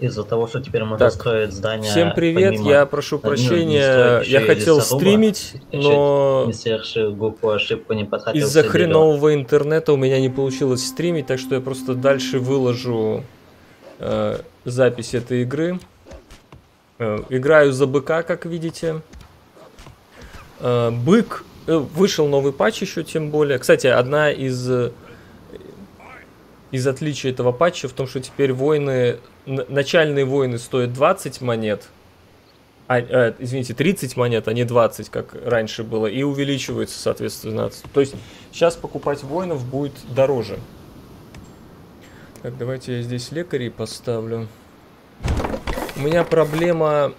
из-за того, что теперь можно так, строить здания. Всем привет, помимо, я прошу прощения, я хотел стримить, но из-за хренового интернета у меня не получилось стримить, так что я просто дальше выложу э, запись этой игры. Э, играю за быка, как видите. Э, бык, э, вышел новый патч еще, тем более. Кстати, одна из из отличий этого патча в том, что теперь войны, начальные войны стоят 20 монет, а, э, извините, 30 монет, а не 20, как раньше было, и увеличивается, соответственно. То есть сейчас покупать воинов будет дороже. Так, давайте я здесь лекарей поставлю. У меня проблема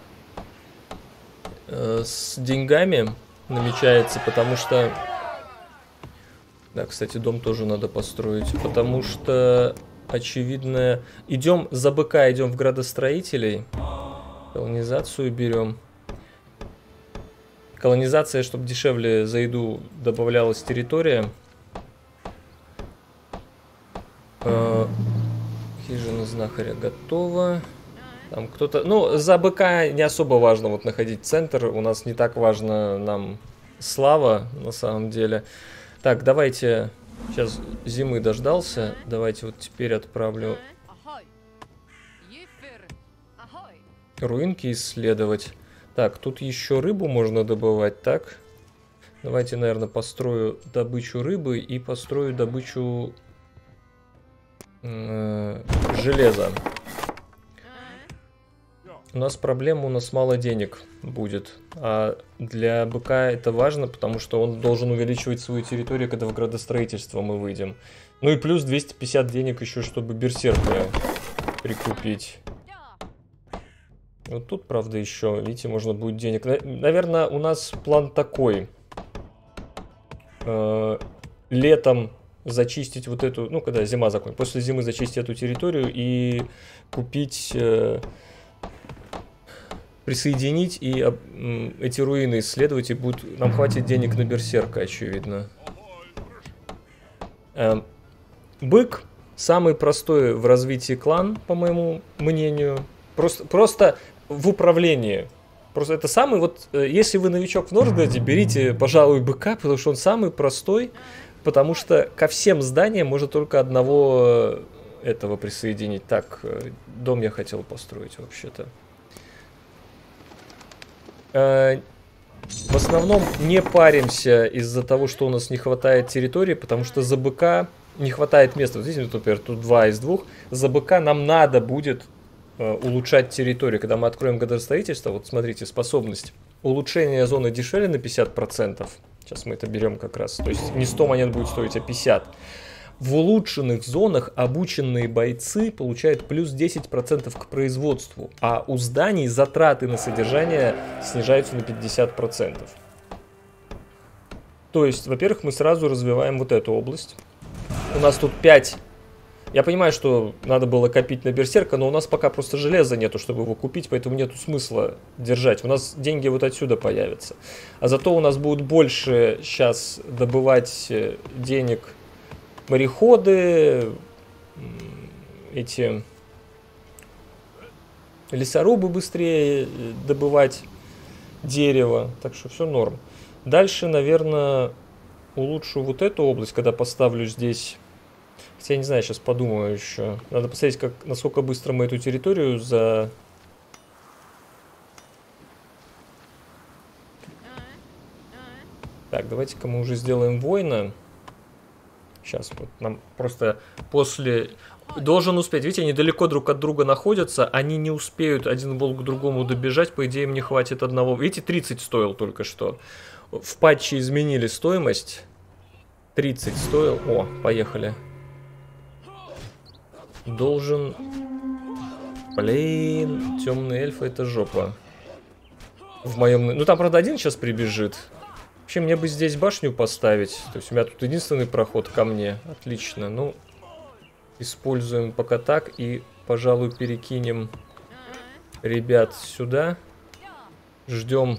э, с деньгами намечается, потому что да, кстати, дом тоже надо построить, потому что, очевидно, идем за быка, идем в градостроителей, колонизацию берем. Колонизация, чтобы дешевле за еду добавлялась территория. Э, хижина знахаря готова. Там кто-то... Ну, за быка не особо важно вот находить центр. У нас не так важно нам слава, на самом деле. Так, давайте... Сейчас зимы дождался. Давайте вот теперь отправлю... Руинки исследовать. Так, тут еще рыбу можно добывать, так? Давайте, наверное, построю добычу рыбы и построю добычу э, железа. У нас проблема, у нас мало денег будет. А для быка это важно, потому что он должен увеличивать свою территорию, когда в градостроительство мы выйдем. Ну и плюс 250 денег еще, чтобы берсерка прикупить. Вот тут, правда, еще, видите, можно будет денег. Наверное, у нас план такой. Э, летом зачистить вот эту, ну, когда зима закончится, после зимы зачистить эту территорию и купить э, присоединить и эти руины исследовать, и будет, нам хватит денег на берсерка, очевидно. Эм, бык самый простой в развитии клан, по моему мнению. Просто, просто в управлении. Просто это самый вот, э, если вы новичок в Нордгаде, берите, пожалуй, быка, потому что он самый простой, потому что ко всем зданиям можно только одного э, этого присоединить. Так, э, дом я хотел построить вообще-то. Э, в основном не паримся из-за того, что у нас не хватает территории, потому что за БК не хватает места. Вот здесь, например, тут два из двух. За БК нам надо будет э, улучшать территорию. Когда мы откроем градостроительство, вот смотрите, способность. Улучшение зоны дешевле на 50%. Сейчас мы это берем как раз. То есть не 100 монет будет стоить, а 50. В улучшенных зонах обученные бойцы получают плюс 10% к производству, а у зданий затраты на содержание снижаются на 50%. То есть, во-первых, мы сразу развиваем вот эту область. У нас тут 5 я понимаю, что надо было копить на берсерка, но у нас пока просто железа нету, чтобы его купить, поэтому нету смысла держать. У нас деньги вот отсюда появятся. А зато у нас будут больше сейчас добывать э, денег мореходы, эти лесорубы быстрее э, добывать дерево, так что все норм. Дальше, наверное, улучшу вот эту область, когда поставлю здесь... Хотя я не знаю, сейчас подумаю еще. Надо посмотреть, как, насколько быстро мы эту территорию за... Так, давайте-ка мы уже сделаем воина. Сейчас вот нам просто после... Должен успеть. Видите, они далеко друг от друга находятся. Они не успеют один волк к другому добежать. По идее, им не хватит одного. Видите, 30 стоил только что. В патче изменили стоимость. 30 стоил. О, поехали. Должен... Блин, темный эльф это жопа. В моем... Ну там, правда, один сейчас прибежит. Вообще, мне бы здесь башню поставить. То есть у меня тут единственный проход ко мне. Отлично. Ну, используем пока так. И, пожалуй, перекинем ребят сюда. Ждем.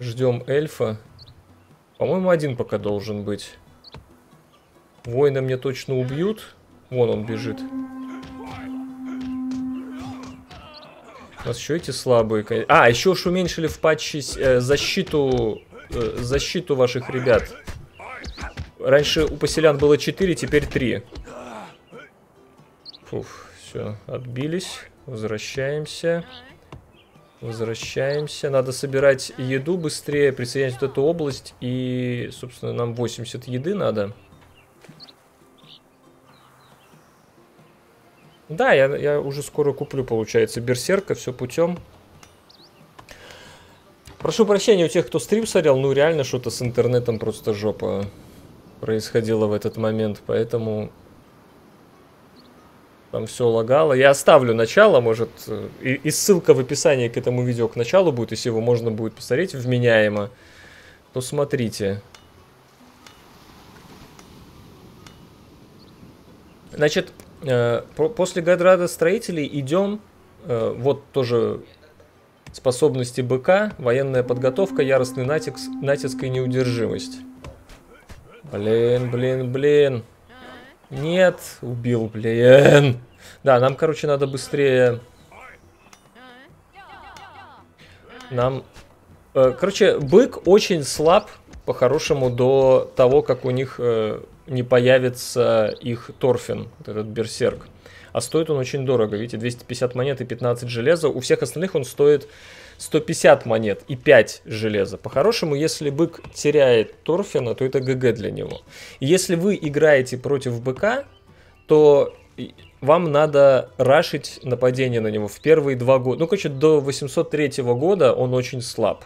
Ждем эльфа. По-моему, один пока должен быть. Воина мне точно убьют. Вон он бежит. У нас еще эти слабые. А, еще уж уменьшили в патче э, защиту, э, защиту ваших ребят. Раньше у поселян было 4, теперь 3. Фух, все, отбились. Возвращаемся. Возвращаемся. Надо собирать еду быстрее, присоединять вот эту область. И, собственно, нам 80 еды надо. Да, я, я уже скоро куплю, получается, Берсерка, все путем. Прошу прощения у тех, кто стрим смотрел, ну реально что-то с интернетом просто жопа происходило в этот момент, поэтому там все лагало. Я оставлю начало, может, и, и ссылка в описании к этому видео к началу будет, если его можно будет посмотреть вменяемо, то смотрите. Значит, Э, после Гадрада строителей идем, э, вот тоже способности БК, военная подготовка, яростный натиск, натиск и неудержимость. Блин, блин, блин. Нет, убил, блин. Да, нам, короче, надо быстрее... Нам... Э, короче, бык очень слаб, по-хорошему, до того, как у них не появится их торфин, этот берсерк. А стоит он очень дорого, видите, 250 монет и 15 железа. У всех остальных он стоит 150 монет и 5 железа. По-хорошему, если бык теряет торфина, то это ГГ для него. И если вы играете против быка, то вам надо рашить нападение на него в первые два года. Ну, короче, до 803 года он очень слаб.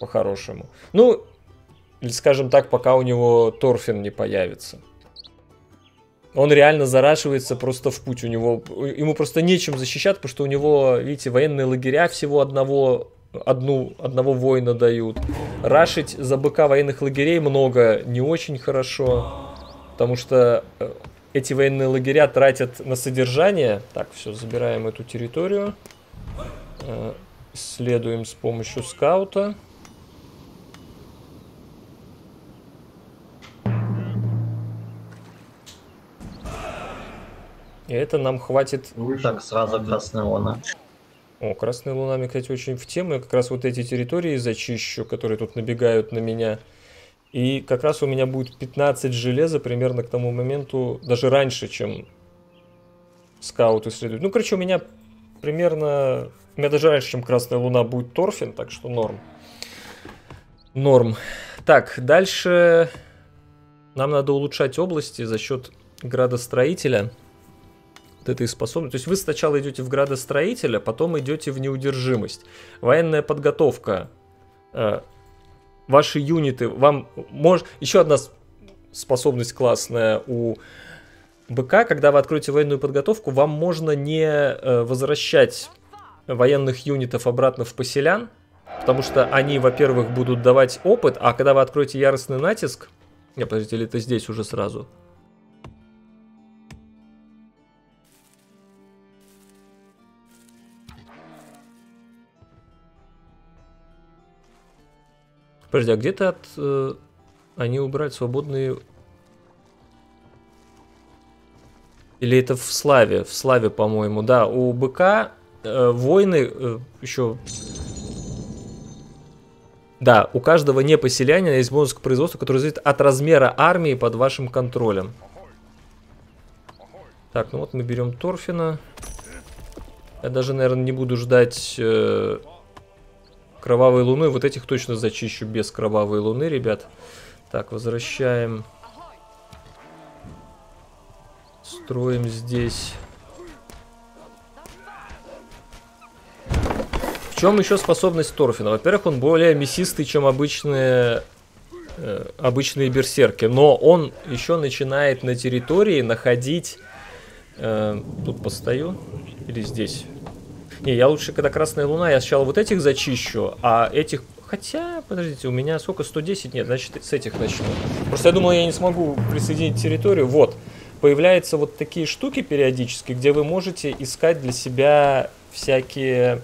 По-хорошему. Ну, скажем так, пока у него торфин не появится. Он реально зарашивается просто в путь. У него, ему просто нечем защищать, потому что у него, видите, военные лагеря всего одного, одну, одного воина дают. Рашить за быка военных лагерей много, не очень хорошо. Потому что э, эти военные лагеря тратят на содержание. Так, все, забираем эту территорию. Э, исследуем с помощью скаута. И это нам хватит... Так, сразу Красная Луна. О, Красная Луна мне, кстати, очень в тему. Я как раз вот эти территории зачищу, которые тут набегают на меня. И как раз у меня будет 15 железа примерно к тому моменту, даже раньше, чем скаут исследует. Ну, короче, у меня примерно... У меня даже раньше, чем Красная Луна, будет торфин, так что норм. Норм. Так, дальше нам надо улучшать области за счет градостроителя вот этой способности. То есть вы сначала идете в градостроителя, потом идете в неудержимость. Военная подготовка. Э, ваши юниты, вам может... Еще одна способность классная у БК, когда вы откроете военную подготовку, вам можно не э, возвращать военных юнитов обратно в поселян, потому что они, во-первых, будут давать опыт, а когда вы откроете яростный натиск... Не, подождите, или это здесь уже сразу? Подожди, а где-то от... Э, они убрать свободные... Или это в Славе? В Славе, по-моему, да. У БК э, войны э, еще... Да, у каждого не поселянина есть бонус к производству, который зависит от размера армии под вашим контролем. Так, ну вот мы берем Торфина. Я даже, наверное, не буду ждать... Э, Кровавой луны. Вот этих точно зачищу без кровавой луны, ребят. Так, возвращаем. Строим здесь. В чем еще способность Торфина? Во-первых, он более мясистый, чем обычные, э, обычные берсерки. Но он еще начинает на территории находить... Э, тут постою. Или здесь? Не, я лучше, когда Красная Луна, я сначала вот этих зачищу, а этих... Хотя, подождите, у меня сколько? 110? Нет, значит, с этих начну. Просто я думал, я не смогу присоединить территорию. Вот. Появляются вот такие штуки периодически, где вы можете искать для себя всякие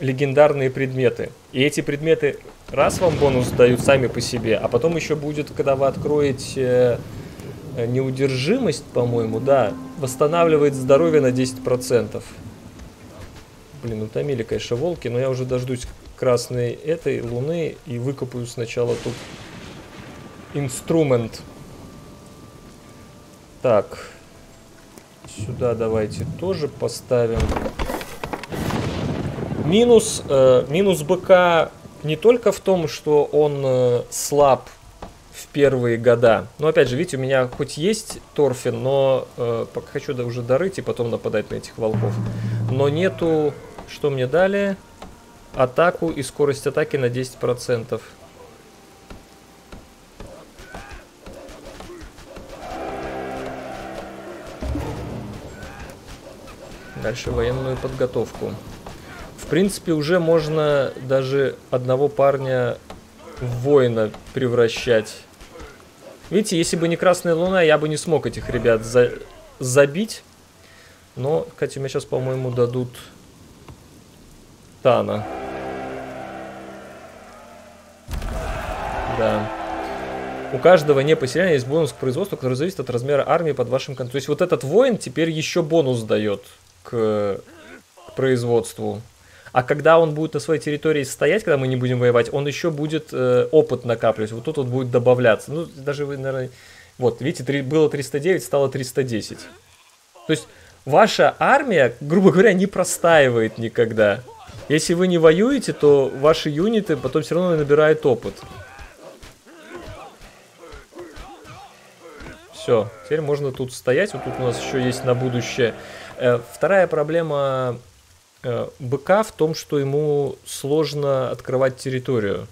легендарные предметы. И эти предметы раз вам бонус дают сами по себе, а потом еще будет, когда вы откроете э, неудержимость, по-моему, да, восстанавливает здоровье на 10%. Блин, утомили, конечно, волки, но я уже дождусь красной этой луны и выкопаю сначала тут инструмент. Так. Сюда давайте тоже поставим. Минус, э, минус БК не только в том, что он э, слаб в первые года. Но опять же, видите, у меня хоть есть торфин, но э, хочу да, уже дорыть и потом нападать на этих волков. Но нету, что мне дали? Атаку и скорость атаки на 10%. Дальше военную подготовку. В принципе, уже можно даже одного парня в воина превращать. Видите, если бы не Красная Луна, я бы не смог этих ребят за забить. Но, кстати, мне сейчас, по-моему, дадут Тана. Да. У каждого непоселения есть бонус к производству, который зависит от размера армии под вашим контролем. То есть вот этот воин теперь еще бонус дает к, к производству. А когда он будет на своей территории стоять, когда мы не будем воевать, он еще будет э, опыт накапливать. Вот тут вот будет добавляться. Ну, даже вы, наверное... Вот, видите, 3, было 309, стало 310. То есть ваша армия, грубо говоря, не простаивает никогда. Если вы не воюете, то ваши юниты потом все равно набирают опыт. Все, теперь можно тут стоять. Вот тут у нас еще есть на будущее. Э, вторая проблема э, быка в том, что ему сложно открывать территорию.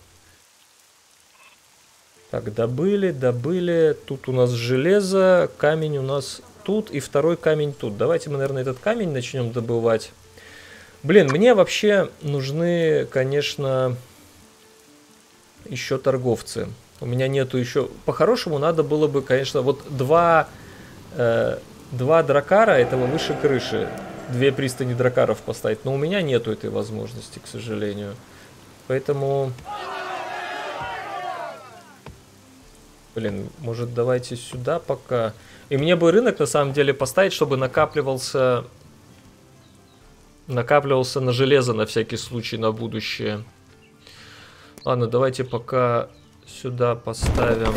Так, добыли, добыли. Тут у нас железо, камень у нас тут и второй камень тут. Давайте мы, наверное, этот камень начнем добывать. Блин, мне вообще нужны, конечно, еще торговцы. У меня нету еще... По-хорошему надо было бы, конечно, вот два, э, два дракара, этого выше крыши. Две пристани дракаров поставить. Но у меня нету этой возможности, к сожалению. Поэтому... Блин, может давайте сюда пока... И мне бы рынок на самом деле поставить, чтобы накапливался... Накапливался на железо на всякий случай на будущее. Ладно, давайте пока сюда поставим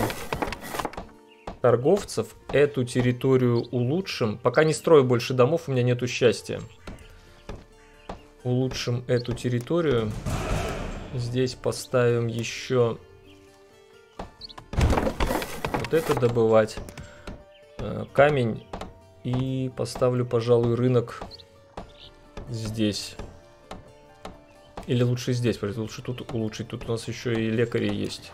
торговцев. Эту территорию улучшим. Пока не строю больше домов, у меня нету счастья. Улучшим эту территорию. Здесь поставим еще вот это добывать. Э, камень. И поставлю, пожалуй, рынок здесь. Или лучше здесь, лучше тут улучшить. Тут у нас еще и лекари есть.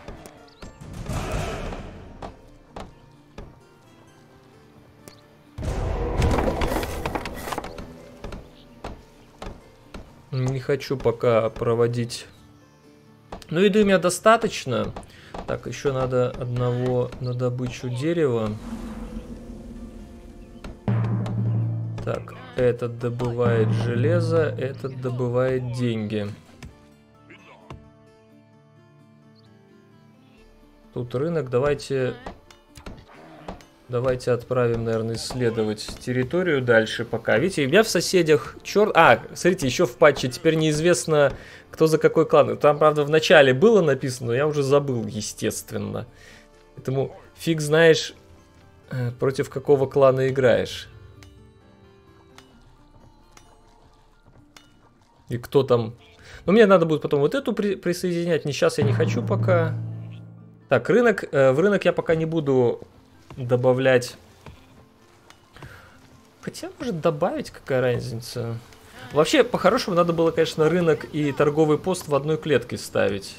Не хочу пока проводить. Ну, еды у меня достаточно. Так, еще надо одного на добычу дерева. Так, этот добывает железо, этот добывает деньги. Тут рынок, давайте Давайте отправим, наверное, исследовать территорию дальше пока. Видите, у меня в соседях черт... А, смотрите, еще в патче теперь неизвестно, кто за какой клан. Там, правда, в начале было написано, но я уже забыл, естественно. Поэтому фиг знаешь, э, против какого клана играешь. И кто там... Ну, мне надо будет потом вот эту при присоединять. Не сейчас я не хочу пока. Так, рынок. Э, в рынок я пока не буду добавлять... Хотя, может, добавить, какая разница. Вообще, по-хорошему, надо было, конечно, рынок и торговый пост в одной клетке ставить.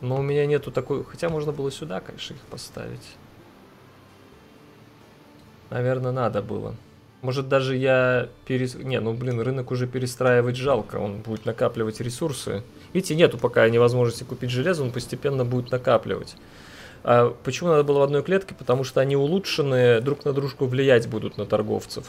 Но у меня нету такой... Хотя можно было сюда, конечно, их поставить. Наверное, надо было. Может, даже я перес... Не, ну, блин, рынок уже перестраивать жалко. Он будет накапливать ресурсы. Видите, нету пока невозможности купить железо, он постепенно будет накапливать. А почему надо было в одной клетке? Потому что они улучшенные, друг на дружку влиять будут на торговцев.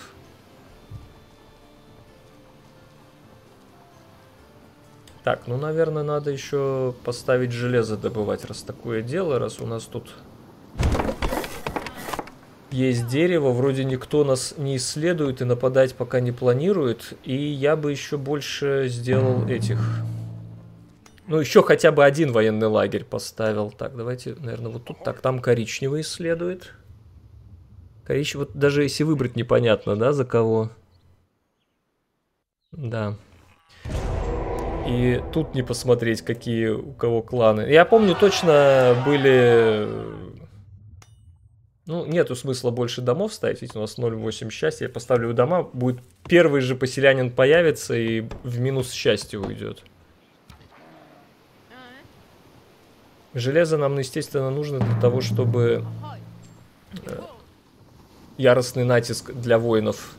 Так, ну, наверное, надо еще поставить железо добывать, раз такое дело, раз у нас тут есть дерево, вроде никто нас не исследует и нападать пока не планирует. И я бы еще больше сделал этих... Ну, еще хотя бы один военный лагерь поставил. Так, давайте, наверное, вот тут. Так, там коричневый исследует. Коричневый, вот даже если выбрать непонятно, да, за кого. Да. И тут не посмотреть, какие у кого кланы. Я помню, точно были... Ну, нету смысла больше домов ставить, ведь у нас 0,8 счастья. Я поставлю дома, будет первый же поселянин появится и в минус счастье уйдет. Железо нам, естественно, нужно для того, чтобы э, яростный натиск для воинов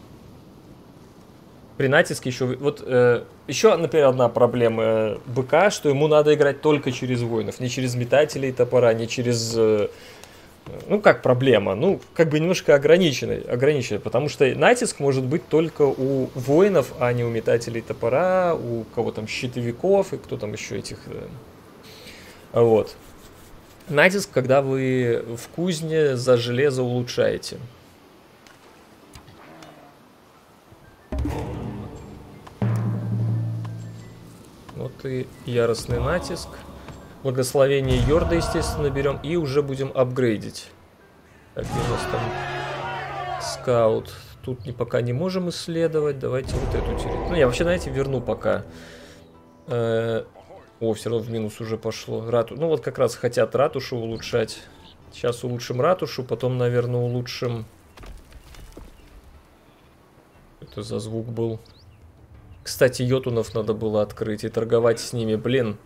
при натиске еще... Вот э, еще, например, одна проблема э, БК, что ему надо играть только через воинов, не через метателей топора, не через... Э, ну, как проблема? Ну, как бы немножко ограниченный, ограниченный, потому что натиск может быть только у воинов, а не у метателей топора, у кого там щитовиков и кто там еще этих... Э, вот. Натиск, когда вы в кузне за железо улучшаете. Вот и яростный натиск. Благословение Йорда, естественно, берем. И уже будем апгрейдить. Так, где у нас там скаут? Тут не, пока не можем исследовать. Давайте вот эту территорию. Ну, я вообще, знаете, верну пока. Э -э о, все равно в минус уже пошло. Рату... Ну, вот как раз хотят ратушу улучшать. Сейчас улучшим ратушу, потом, наверное, улучшим... Это за звук был. Кстати, йотунов надо было открыть и торговать с ними. Блин,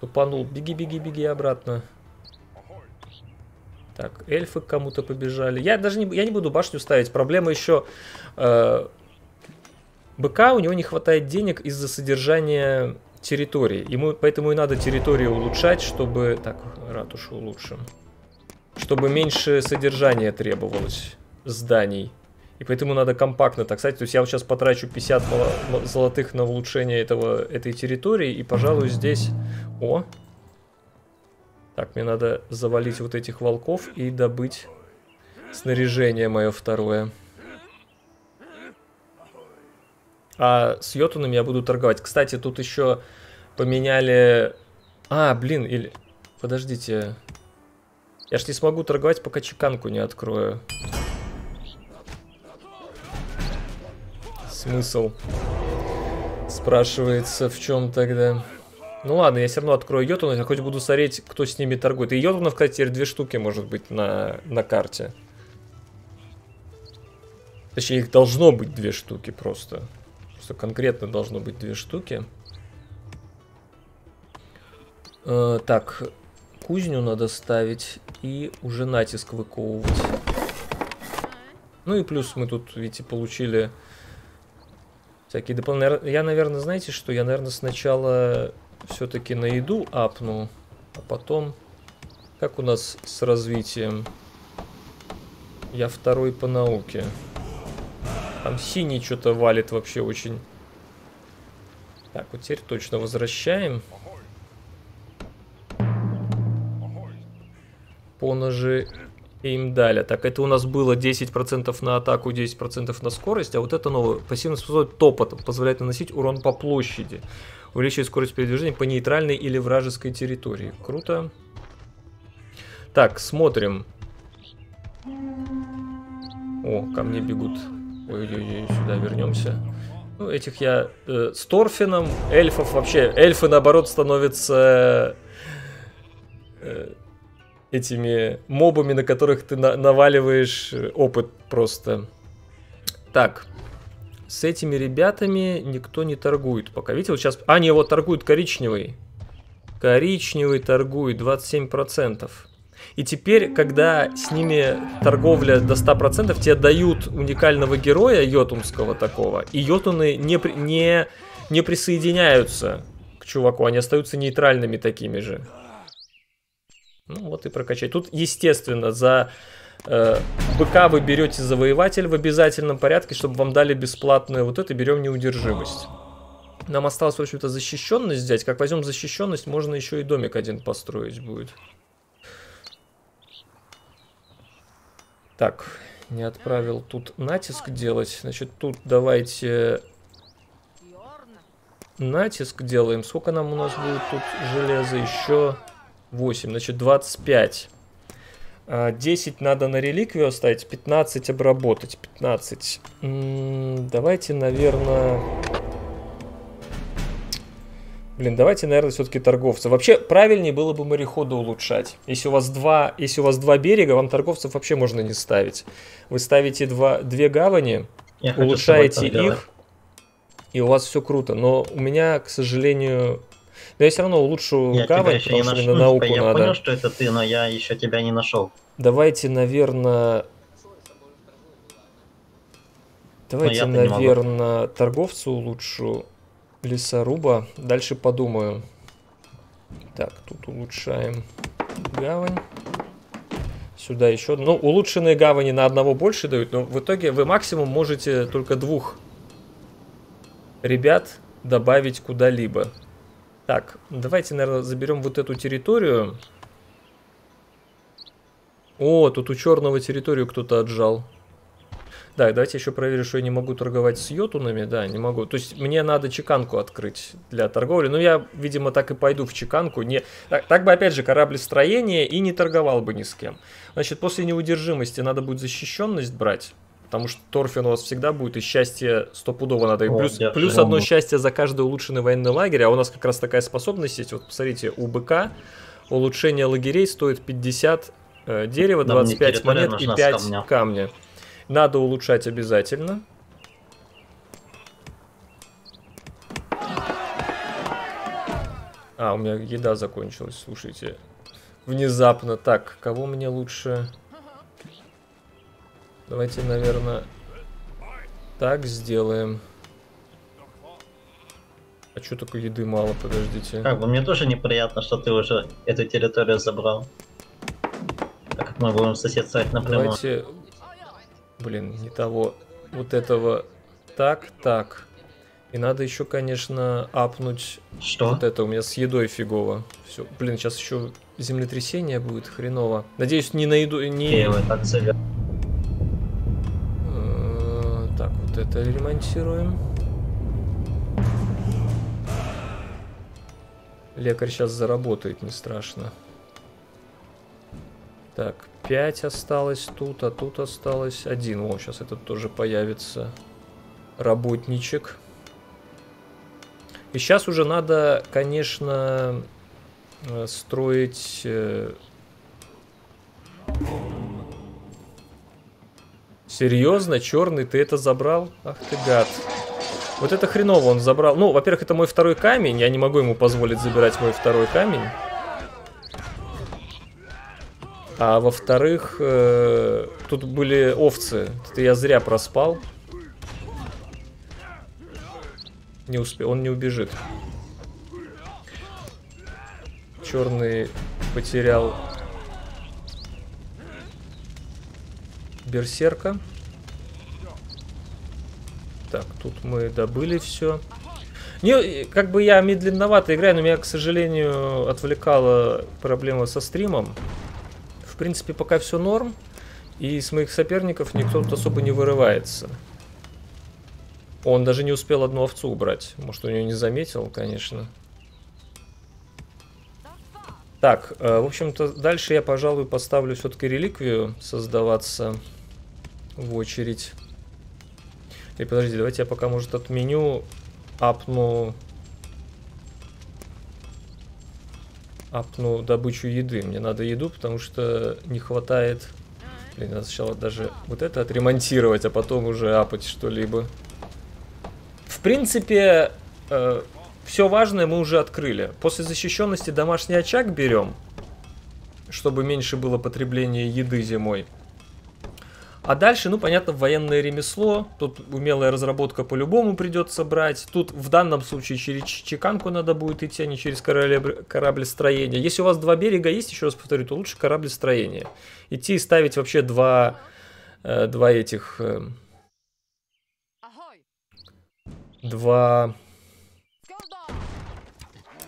тупанул. Беги, беги, беги обратно. Так, эльфы кому-то побежали. Я даже не, я не буду башню ставить. Проблема еще... Э, БК, у него не хватает денег из-за содержания территории. Ему, поэтому и надо территорию улучшать, чтобы... Так, ратушу улучшим. Чтобы меньше содержания требовалось зданий. И поэтому надо компактно так сказать. То есть я вот сейчас потрачу 50 золотых на улучшение этого, этой территории. И, пожалуй, здесь... О! Так, мне надо завалить вот этих волков и добыть снаряжение мое второе. А с йотунами я буду торговать. Кстати, тут еще поменяли... А, блин, или... Подождите. Я ж не смогу торговать, пока чеканку не открою. Смысл? Спрашивается, в чем тогда? Ну ладно, я все равно открою йотунов, я хоть буду смотреть, кто с ними торгует. И йотунов, кстати, теперь две штуки может быть на, на карте. Точнее, их должно быть две штуки просто. Просто конкретно должно быть две штуки. Э, так, кузню надо ставить и уже натиск выковывать. Ну и плюс мы тут, видите, получили всякие дополнительные... Я, наверное, знаете что? Я, наверное, сначала все-таки на еду апну, а потом... Как у нас с развитием? Я второй по науке. Там синий что-то валит вообще очень. Так, вот теперь точно возвращаем. Поножи им дали. Так, это у нас было 10% на атаку, 10% на скорость, а вот это новое. Пассивно способствует топот, позволяет наносить урон по площади. Увеличивает скорость передвижения по нейтральной или вражеской территории. Круто. Так, смотрим. О, ко мне бегут. Ой-ой-ой, сюда вернемся. Ну, этих я э, с Торфином, эльфов вообще. Эльфы, наоборот, становятся... Э, этими мобами, на которых ты на наваливаешь э, опыт просто. Так, с этими ребятами никто не торгует пока. Видите, вот сейчас... А, не, вот торгует коричневый. Коричневый торгует 27%. И теперь, когда с ними торговля до 100%, тебе дают уникального героя йотунского такого, и йотуны не, не, не присоединяются к чуваку, они остаются нейтральными такими же. Ну вот и прокачать. Тут, естественно, за э, БК вы берете завоеватель в обязательном порядке, чтобы вам дали бесплатную вот это, берем неудержимость. Нам осталось, в общем-то, защищенность взять. Как возьмем защищенность, можно еще и домик один построить будет. Так, не отправил тут натиск делать. Значит, тут давайте натиск делаем. Сколько нам у нас будет тут железа? Еще 8, значит 25. 10 а, надо на реликвию оставить, 15 обработать. 15. М -м, давайте, наверное... Блин, давайте, наверное, все-таки торговцы. Вообще, правильнее было бы морехода улучшать. Если у вас два, если у вас два берега, вам торговцев вообще можно не ставить. Вы ставите два, две гавани, Я улучшаете их, и у вас все круто. Но у меня, к сожалению, но я все равно улучшу я гавань, потому что на науку я надо. понял, что это ты, но я еще тебя не нашел. Давайте, наверное... Давайте, наверное, торговцу улучшу лесоруба. Дальше подумаю. Так, тут улучшаем гавань. Сюда еще. Ну, улучшенные гавани на одного больше дают, но в итоге вы максимум можете только двух ребят добавить куда-либо. Так, давайте, наверное, заберем вот эту территорию. О, тут у черного территорию кто-то отжал. Да, давайте еще проверю, что я не могу торговать с йотунами. Да, не могу. То есть мне надо чеканку открыть для торговли. Но я, видимо, так и пойду в чеканку. Не... Так, так бы, опять же, кораблестроение и не торговал бы ни с кем. Значит, после неудержимости надо будет защищенность брать. Потому что торфин у вас всегда будет, и счастье стопудово надо. И плюс, О, плюс одно счастье за каждый улучшенный военный лагерь, а у нас как раз такая способность есть. Вот посмотрите, у БК улучшение лагерей стоит 50 э, дерева, 25 монет и 5 камня. камня. Надо улучшать обязательно. А, у меня еда закончилась, слушайте. Внезапно. Так, кого мне лучше... Давайте, наверное, так сделаем. А что такое еды мало, подождите. Как бы мне тоже неприятно, что ты уже эту территорию забрал. Так как мы будем соседствовать напрямую. Давайте... Блин, не того. Вот этого. Так, так. И надо еще, конечно, апнуть... Что? Вот это у меня с едой фигово. Все. Блин, сейчас еще землетрясение будет хреново. Надеюсь, не на еду... Не... Киевы, так это ремонтируем. Лекарь сейчас заработает, не страшно. Так, 5 осталось тут, а тут осталось один. О, сейчас этот тоже появится. Работничек. И сейчас уже надо, конечно, э, строить э, Серьезно? Черный, ты это забрал? Ах ты гад. Вот это хреново он забрал. Ну, во-первых, это мой второй камень. Я не могу ему позволить забирать мой второй камень. А во-вторых, э, тут были овцы. Это я зря проспал. Не успел, он не убежит. Черный потерял берсерка. Так, тут мы добыли все. Не, как бы я медленновато играю, но меня, к сожалению, отвлекала проблема со стримом. В принципе, пока все норм. И с моих соперников никто тут особо не вырывается. Он даже не успел одну овцу убрать. Может, у него не заметил, конечно. Так, э, в общем-то, дальше я, пожалуй, поставлю все-таки реликвию создаваться в очередь. И подожди, давайте я пока, может, отменю, апну... Апну добычу еды. Мне надо еду, потому что не хватает... Блин, надо сначала даже вот это отремонтировать, а потом уже апать что-либо. В принципе, э, все важное мы уже открыли. После защищенности домашний очаг берем, чтобы меньше было потребления еды зимой. А дальше, ну, понятно, военное ремесло. Тут умелая разработка по-любому придется брать. Тут в данном случае через чеканку надо будет идти, а не через корабль, кораблестроение. Если у вас два берега есть, еще раз повторю, то лучше кораблестроение. Идти и ставить вообще два, э, два этих... Э, два...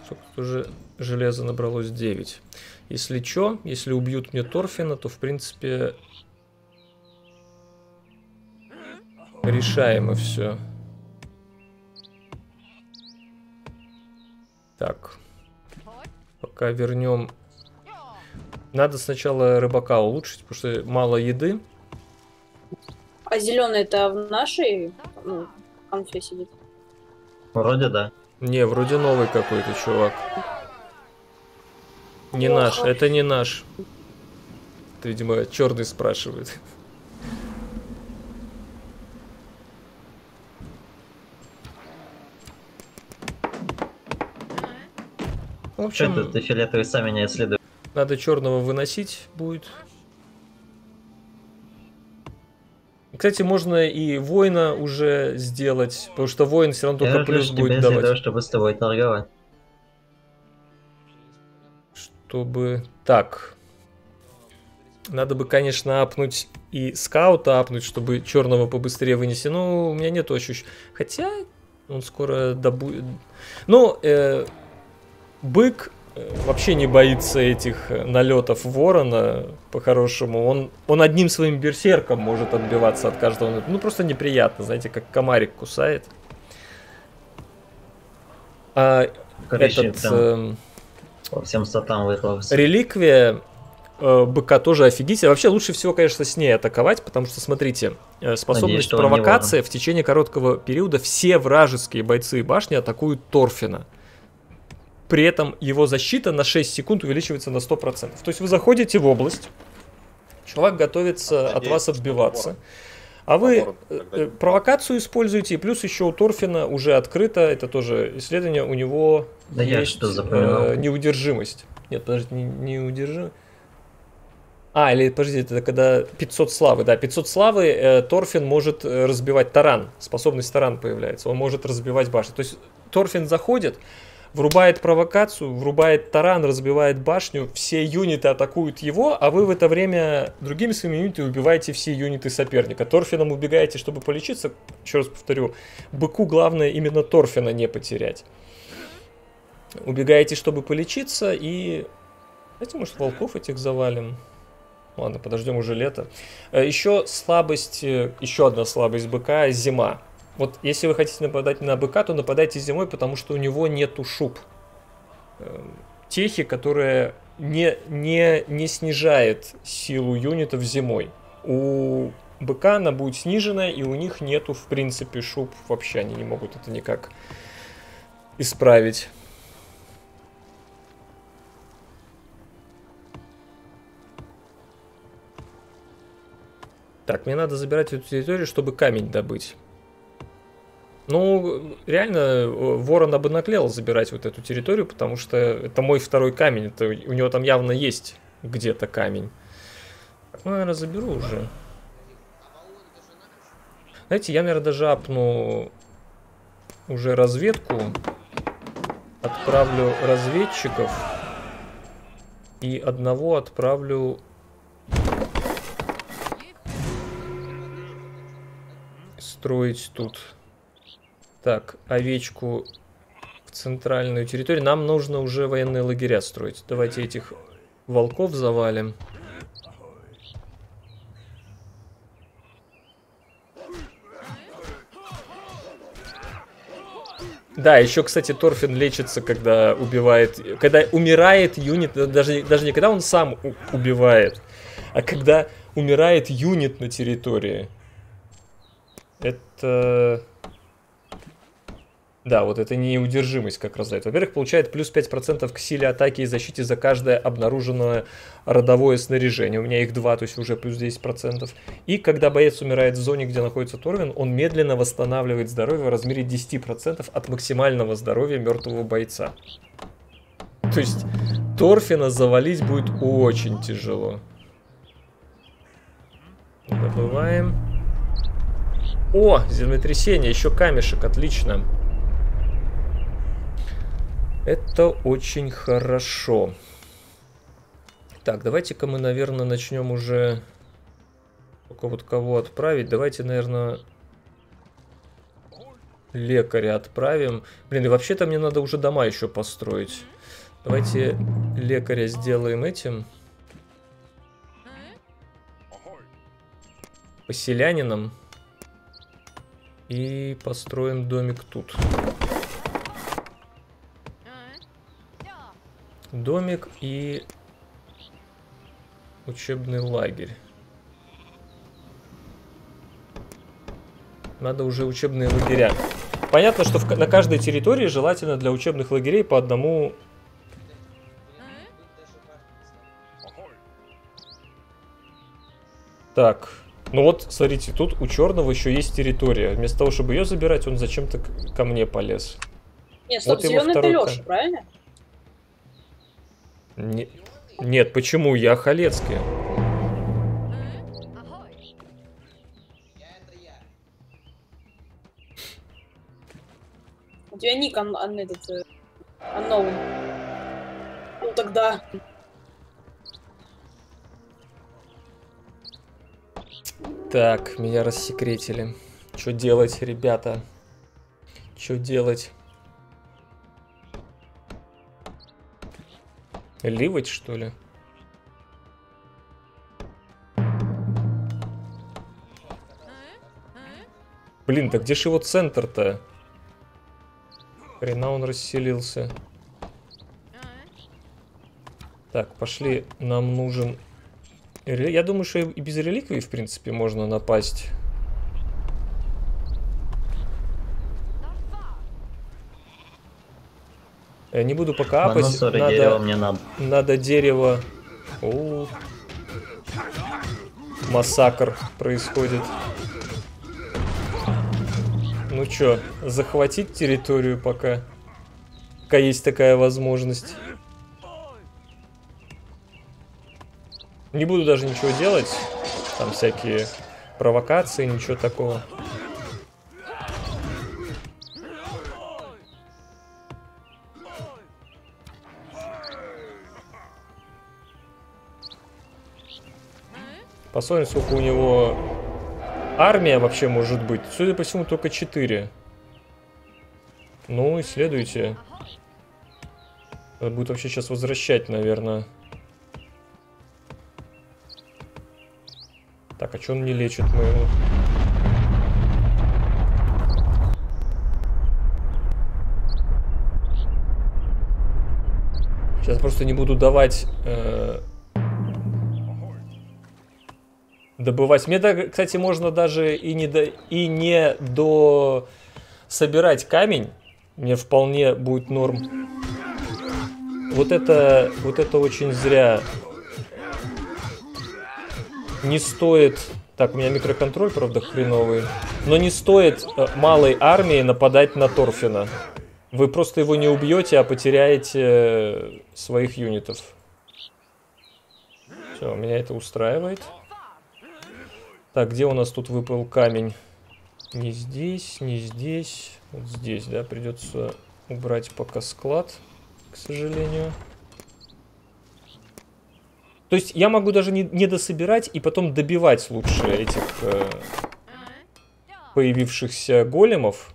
Сколько уже железа набралось? 9. Если что, если убьют мне Торфина, то в принципе решаемо все. Так. Пока вернем... Надо сначала рыбака улучшить, потому что мало еды. А зеленый это в нашей ну, конфе сидит? Вроде да. Не, вроде новый какой-то чувак. Не наш, это не наш. Это, видимо, черный спрашивает. В Что общем, это ты фиолетовый сами не исследуешь? надо черного выносить будет. Кстати, можно и воина уже сделать, потому что воин все равно Я только плюс будет для того, давать. чтобы с тобой торговать. Чтобы... Так. Надо бы, конечно, апнуть и скаута апнуть, чтобы черного побыстрее вынести. Но у меня нет ощущения. Хотя он скоро добудет. Ну, э, бык э, вообще не боится этих э, налетов ворона, по-хорошему. Он, он одним своим берсерком может отбиваться от каждого. Ну, просто неприятно, знаете, как комарик кусает. А Короче, этот... прям эм, по всем статам вырвался. Реликвия э, быка тоже офигительная. Вообще лучше всего, конечно, с ней атаковать, потому что, смотрите, э, способность не провокация в течение короткого периода все вражеские бойцы и башни атакуют Торфина. При этом его защита на 6 секунд увеличивается на 100%. То есть вы заходите в область, чувак готовится от Надеюсь, вас что отбиваться. А вы э, э, провокацию используете, и плюс еще у Торфина уже открыто, это тоже исследование, у него Да я есть что запоминал? э, неудержимость. Нет, подождите, не, неудержимость. А, или, подождите, это когда 500 славы, да, 500 славы э, Торфин может э, разбивать таран, способность таран появляется, он может разбивать башню. То есть Торфин заходит, врубает провокацию, врубает таран, разбивает башню, все юниты атакуют его, а вы в это время другими своими юнитами убиваете все юниты соперника. Торфином убегаете, чтобы полечиться, еще раз повторю, быку главное именно Торфина не потерять. Убегаете, чтобы полечиться, и... Знаете, может, волков этих завалим? Ладно, подождем уже лето. Э, Еще слабость, э, еще одна слабость быка – зима. Вот если вы хотите нападать на быка, то нападайте зимой, потому что у него нету шуб. Э, Техи, которая не, не, не снижает силу юнитов зимой. У быка она будет снижена, и у них нету, в принципе, шуб. Вообще они не могут это никак исправить. Так, мне надо забирать эту территорию, чтобы камень добыть. Ну, реально, э, ворона бы наклеил забирать вот эту территорию, потому что это мой второй камень. Это, у него там явно есть где-то камень. Ну, наверное, заберу уже. Знаете, я, наверное, даже апну уже разведку. Отправлю разведчиков. И одного отправлю строить тут. Так, овечку в центральную территорию. Нам нужно уже военные лагеря строить. Давайте этих волков завалим. Да, еще, кстати, Торфин лечится, когда убивает, когда умирает юнит, даже, даже не когда он сам убивает, а когда умирает юнит на территории. Это... Да, вот это неудержимость как раз дает. Во-первых, получает плюс 5% к силе атаки и защите за каждое обнаруженное родовое снаряжение. У меня их два, то есть уже плюс 10%. И когда боец умирает в зоне, где находится Торвин, он медленно восстанавливает здоровье в размере 10% от максимального здоровья мертвого бойца. То есть Торфина завалить будет очень тяжело. Добываем. О, землетрясение, еще камешек, отлично. Это очень хорошо. Так, давайте-ка мы, наверное, начнем уже... Только вот кого отправить? Давайте, наверное, лекаря отправим. Блин, и вообще-то мне надо уже дома еще построить. Давайте лекаря сделаем этим. Поселянином. И построим домик тут. Домик и учебный лагерь. Надо уже учебные лагеря. Понятно, что в, на каждой территории желательно для учебных лагерей по одному... Так, ну вот, смотрите, тут у черного еще есть территория. Вместо того, чтобы ее забирать, он зачем-то ко мне полез. Нет, стоп, Вот зеленый это Леша, правильно? Не- Нет, почему? Я Халецкий. У тебя ник, он, он этот, э, unknown. Ну тогда. Так, меня рассекретили. Что делать, ребята? Что делать? Ливать, что ли? Блин, так где же его центр-то? Хрена он расселился. Так, пошли. Нам нужен... Я думаю, что и без реликвий, в принципе, можно напасть. Не буду пока апать. Надо, дерева мне надо. надо дерево. О, массакр происходит. Ну чё, захватить территорию пока? Пока есть такая возможность. Не буду даже ничего делать. Там всякие провокации, ничего такого. Посмотрим, сколько у него армия вообще может быть. Судя по всему, только 4. Ну, исследуйте. Надо будет вообще сейчас возвращать, наверное. Так, а что он не лечит моего? Сейчас просто не буду давать э, добывать. Мне, кстати, можно даже и не, до, и не до собирать камень. Мне вполне будет норм. Вот это, вот это очень зря. Не стоит... Так, у меня микроконтроль, правда, хреновый. Но не стоит э, малой армии нападать на Торфина. Вы просто его не убьете, а потеряете э, своих юнитов. Все, меня это устраивает. Так, где у нас тут выпал камень? Не здесь, не здесь. Вот здесь, да, придется убрать пока склад, к сожалению. То есть я могу даже не, не дособирать и потом добивать лучше этих э, появившихся големов.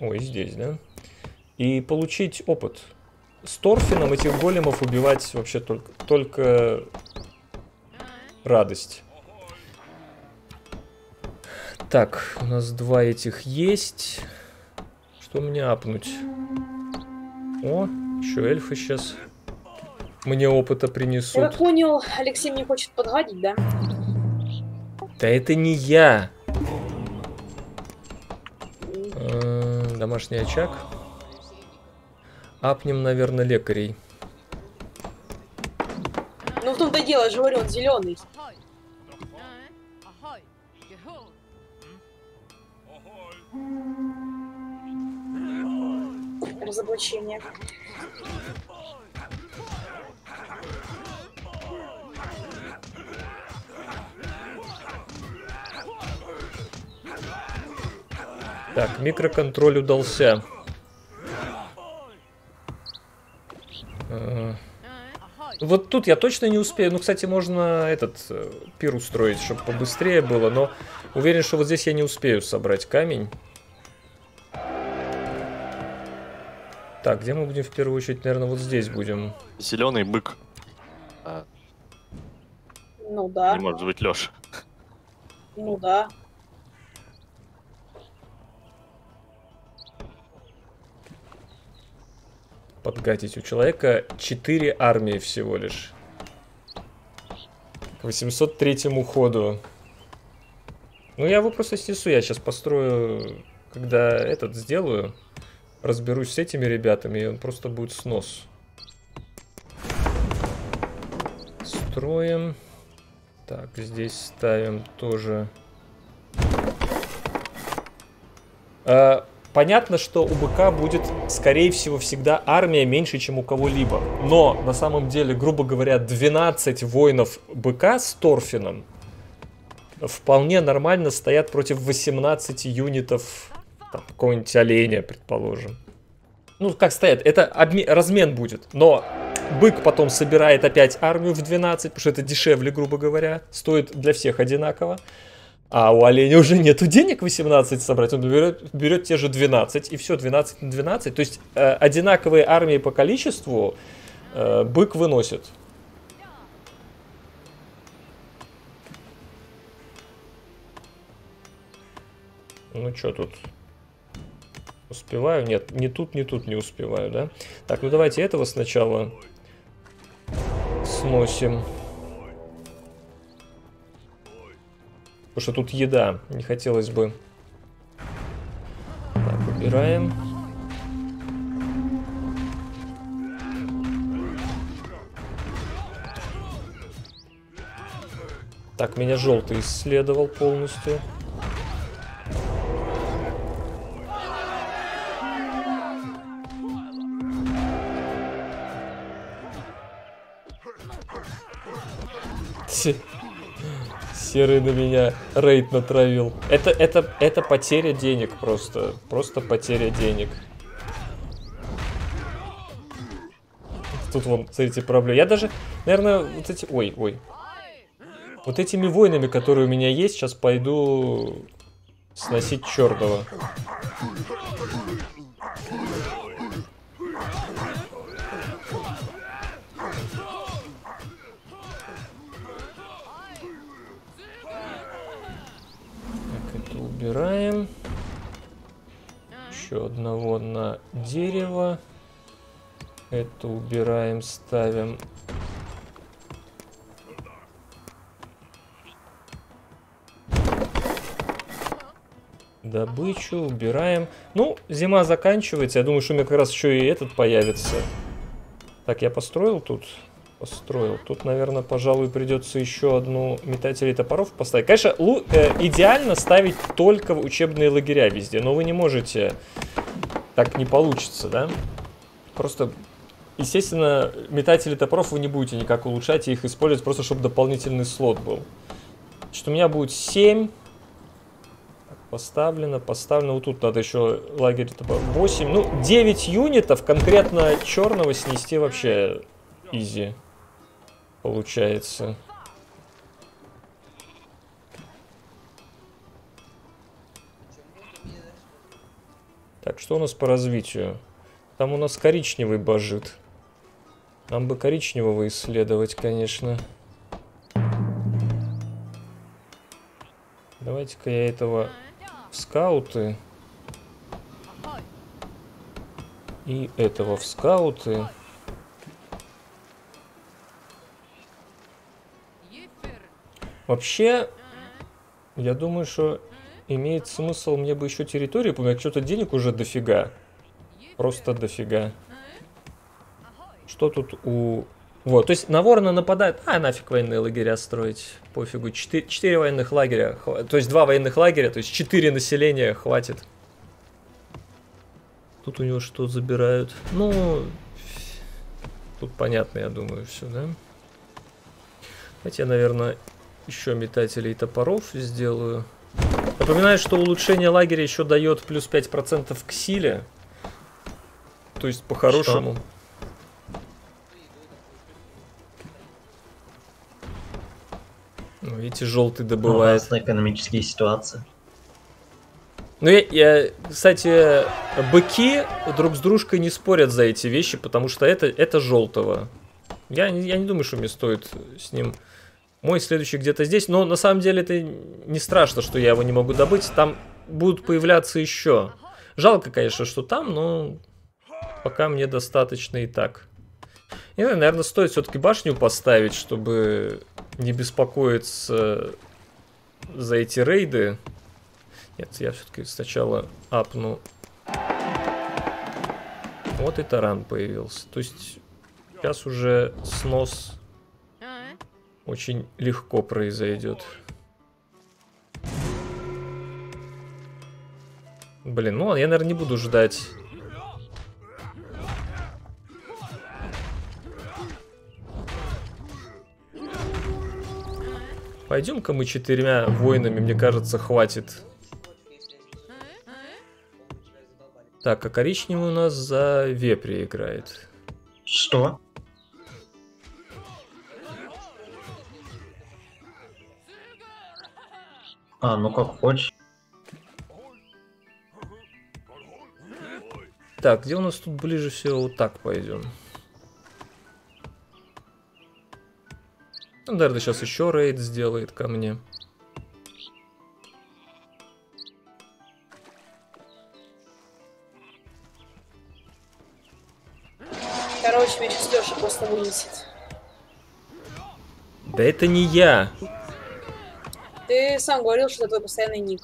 Ой, здесь, да? И получить опыт. С торфином этих големов убивать вообще только, только радость. Так, у нас два этих есть. Что мне апнуть? О, еще эльфы сейчас мне опыта Я принесут. так понял, Алексей мне хочет подгадить, да? Да это не я. Э, Домашний очаг. Апнем, наверное, лекарей. Ну в том-то дело, я же говорю, он зеленый. Разоблачение. Так, микроконтроль удался. Э, Вот тут я точно не успею. Ну, кстати, можно этот э, пир устроить, чтобы побыстрее было, но уверен, что вот здесь я не успею собрать камень. Так, где мы будем в первую очередь? Наверное, вот здесь будем. Зеленый бык. А. Ну да. Не может быть Леша. Ну да. Подгатить. У человека 4 армии всего лишь. К 803 ходу. Ну я его просто снесу. Я сейчас построю, когда этот сделаю разберусь с этими ребятами, и он просто будет снос. Строим. Так, здесь ставим тоже... А, понятно, что у БК будет, скорее всего, всегда армия меньше, чем у кого-либо. Но, на самом деле, грубо говоря, 12 воинов БК с Торфином вполне нормально стоят против 18 юнитов там, какого-нибудь оленя, предположим. Ну, как стоят, это обмен, размен будет, но бык потом собирает опять армию в 12, потому что это дешевле, грубо говоря, стоит для всех одинаково. А у оленя уже нету денег 18 собрать, он берет, берет те же 12, и все, 12 на 12. То есть э, одинаковые армии по количеству э, бык выносит. Ну что тут? Успеваю? Нет, ни тут, ни тут не успеваю, да? Так, ну давайте этого сначала сносим. Потому что тут еда, не хотелось бы. Так, убираем. Так, меня желтый исследовал полностью. Серый на меня рейд натравил. Это, это, это потеря денег просто. Просто потеря денег. Тут вон, смотрите, проблема. Я даже, наверное, вот эти... Ой, ой. Вот этими войнами, которые у меня есть, сейчас пойду сносить черного. Убираем. Еще одного на дерево. Это убираем, ставим. Добычу убираем. Ну, зима заканчивается. Я думаю, что у меня как раз еще и этот появится. Так, я построил тут построил. Тут, наверное, пожалуй, придется еще одну метателей топоров поставить. Конечно, лу э, идеально ставить только в учебные лагеря везде, но вы не можете... Так не получится, да? Просто, естественно, метатели топоров вы не будете никак улучшать и их использовать, просто чтобы дополнительный слот был. Значит, у меня будет 7. Поставлено, поставлено. Вот тут надо еще лагерь топоров. 8. Ну, 9 юнитов конкретно черного снести вообще изи получается. Так, что у нас по развитию? Там у нас коричневый божит. Нам бы коричневого исследовать, конечно. Давайте-ка я этого в скауты. И этого в скауты. Вообще, я думаю, что имеет смысл мне бы еще территорию поменять. Что-то денег уже дофига. Просто дофига. Что тут у... Вот, то есть на ворона нападает. А, нафиг военные лагеря строить. Пофигу. Четыре, четыре военных лагеря. То есть два военных лагеря, то есть четыре населения хватит. Тут у него что забирают? Ну, тут понятно, я думаю, все, да? Хотя, наверное, еще метателей топоров сделаю. Напоминаю, что улучшение лагеря еще дает плюс 5% к силе. То есть, по-хорошему... Ну, видите, желтый добывает. Ну, экономические ситуации. Ну, я, я, кстати, быки друг с дружкой не спорят за эти вещи, потому что это, это желтого. Я, я не думаю, что мне стоит с ним мой следующий где-то здесь. Но на самом деле это не страшно, что я его не могу добыть. Там будут появляться еще. Жалко, конечно, что там, но пока мне достаточно и так. Не наверное, стоит все-таки башню поставить, чтобы не беспокоиться за эти рейды. Нет, я все-таки сначала апну. Вот и таран появился. То есть сейчас уже снос очень легко произойдет. Блин, ну я, наверное, не буду ждать. Пойдем-ка мы четырьмя воинами, мне кажется, хватит. Так, а коричневый у нас за вепри играет. Что? А, ну как хочешь. Так, где у нас тут ближе всего? Вот так пойдем. Ну, наверное, сейчас еще рейд сделает ко мне. Короче, меня сейчас Леша просто вынесет. Да это не я. Ты сам говорил, что это твой постоянный ник.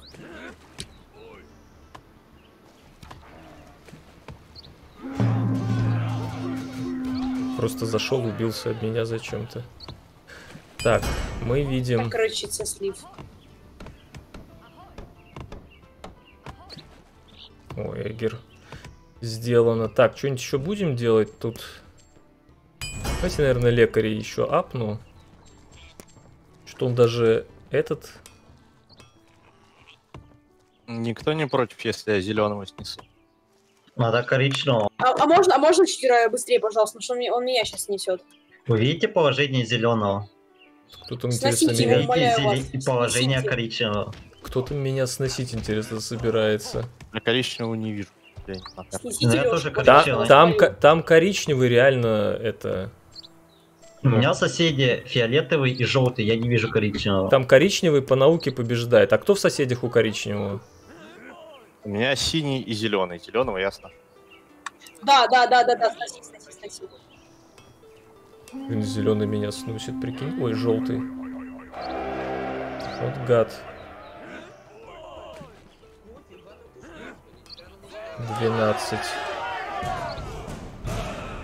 Просто зашел, убился об меня зачем-то. Так, мы видим... Как рычится слив. Ой, Эгер. Сделано. Так, что-нибудь еще будем делать тут? Давайте, наверное, лекаря еще апну. Что он даже этот... Никто не против, если я зеленого снесу. Надо коричневого. А, а можно, а можно чуть быстрее, пожалуйста, потому что он, меня- он меня сейчас несет. Вы видите положение зеленого? Кто-то, интересно, Сносите меня... его. умоляю Видите вас, зеле- положение снесите. коричневого? Кто-то меня сносить, интересно, собирается. Я коричневого не вижу. Я не знаю, Ну, я тоже Коричневый. там, там коричневый реально это... У меня соседи фиолетовый и желтый, я не вижу коричневого. Там коричневый по науке побеждает. А кто в соседях у коричневого? У меня синий и зеленый. Зеленого ясно. Да, да, да, да, да, сноси, сноси, сноси. Блин, зеленый меня сносит, прикинь. Ой, желтый. Вот гад. 12.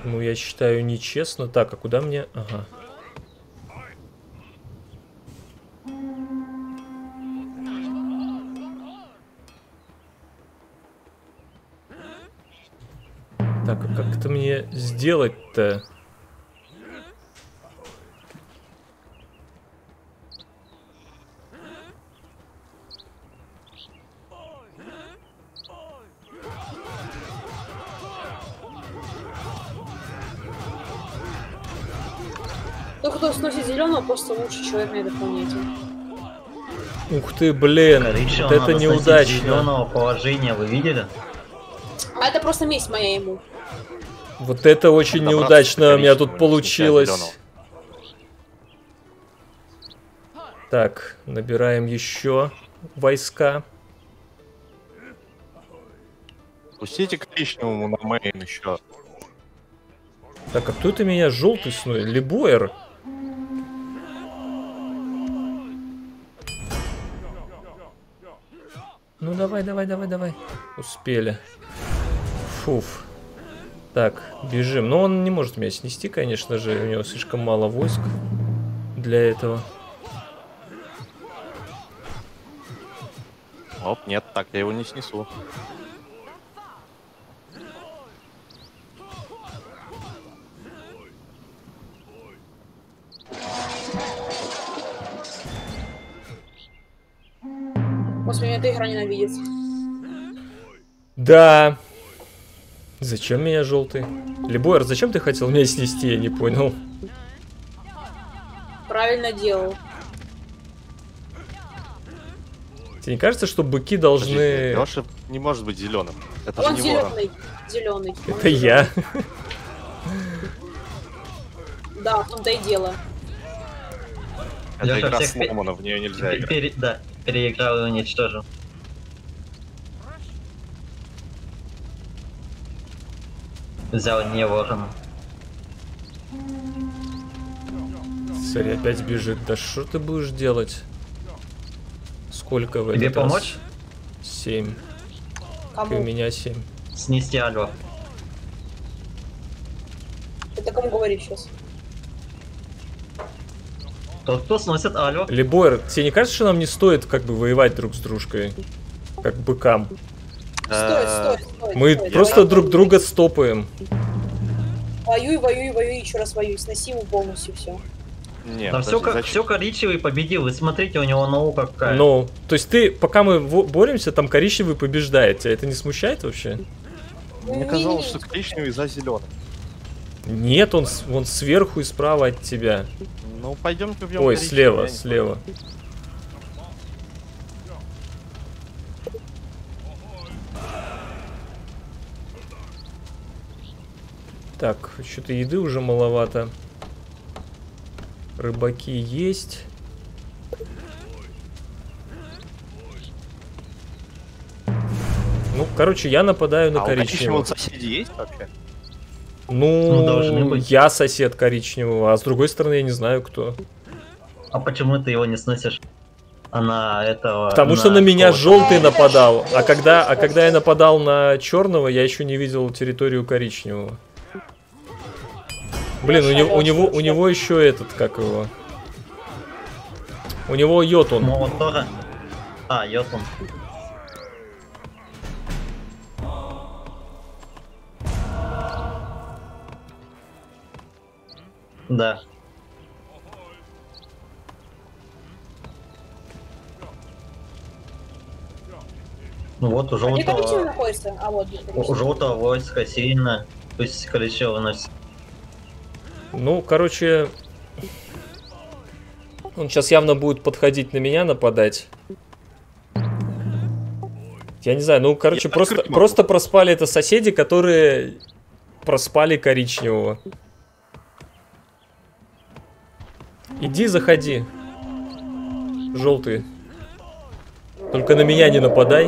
Ну, я считаю, нечестно. Так, а куда мне... Ага. Так, а как это мне сделать-то? Кто сносит зеленого, просто лучший человек на этой планете. Ух ты, блин, вот это неудачно. зеленого положения, вы видели? А это просто месть моя ему. Вот это очень Добраться неудачно у меня тут получилось. Так, набираем еще войска. Пустите коричневому на мейн еще. Так, а кто это меня желтый снует? Либойер? Ну давай, давай, давай, давай. Успели. Фуф. Так, бежим. Но он не может меня снести, конечно же. У него слишком мало войск для этого. Оп, нет, так я его не снесу. После меня эта игра ненавидит. Да. Зачем меня желтый? Либойер, зачем ты хотел меня снести? Я не понял. Правильно делал. Тебе не кажется, что быки должны... Леша не может быть зеленым. Это же Он не ворон. зеленый. Зеленый. Это я. Да, в том-то и дело. Это Лёша игра сломана, в нее нельзя играть. да, переиграл и уничтожил. Взял не ворона. Смотри, опять бежит. Да что ты будешь делать? Сколько в Тебе этот раз? помочь? Семь. И у Кому? меня семь. Снести Альва. Ты кому говоришь сейчас? Тот, кто сносит Альва. Либойр, тебе не кажется, что нам не стоит как бы воевать друг с дружкой? Как быкам. Стой, стой, стой. Мы стой, просто давай друг друга стопаем. Воюй, воюй, воюй, еще раз воюй. Сноси ему полностью все. Нет, Там все, подожди, зачем? коричневый победил. Вы смотрите, у него наука какая. Ну, то есть ты, пока мы боремся, там коричневый побеждает. Тебя это не смущает вообще? Мне казалось, что коричневый за зеленый. Нет, он, он сверху и справа от тебя. Ну, пойдем убьем Ой, коричневый, слева, слева. Так, что-то еды уже маловато. Рыбаки есть. Ну, короче, я нападаю на А у коричневого коричневого. соседи есть вообще? Ну, должны Ну, быть. я сосед коричневого, а с другой стороны я не знаю кто. А почему ты его не сносишь? Она этого... Потому что на меня кого-то. желтый нападал, а когда, а когда я нападал на черного, я еще не видел территорию коричневого. Блин, у него, у него, у него еще этот, как его? У него йод он. Молот Тора. А, Йотун. Да. Ну вот у А где желтого, находится? А вот. у желтого войска сильно, то есть носит. Ну, короче, он сейчас явно будет подходить на меня, нападать. Я не знаю, ну, короче, Я просто, просто проспали это соседи, которые проспали коричневого. Иди, заходи. Желтый. Только на меня не нападай.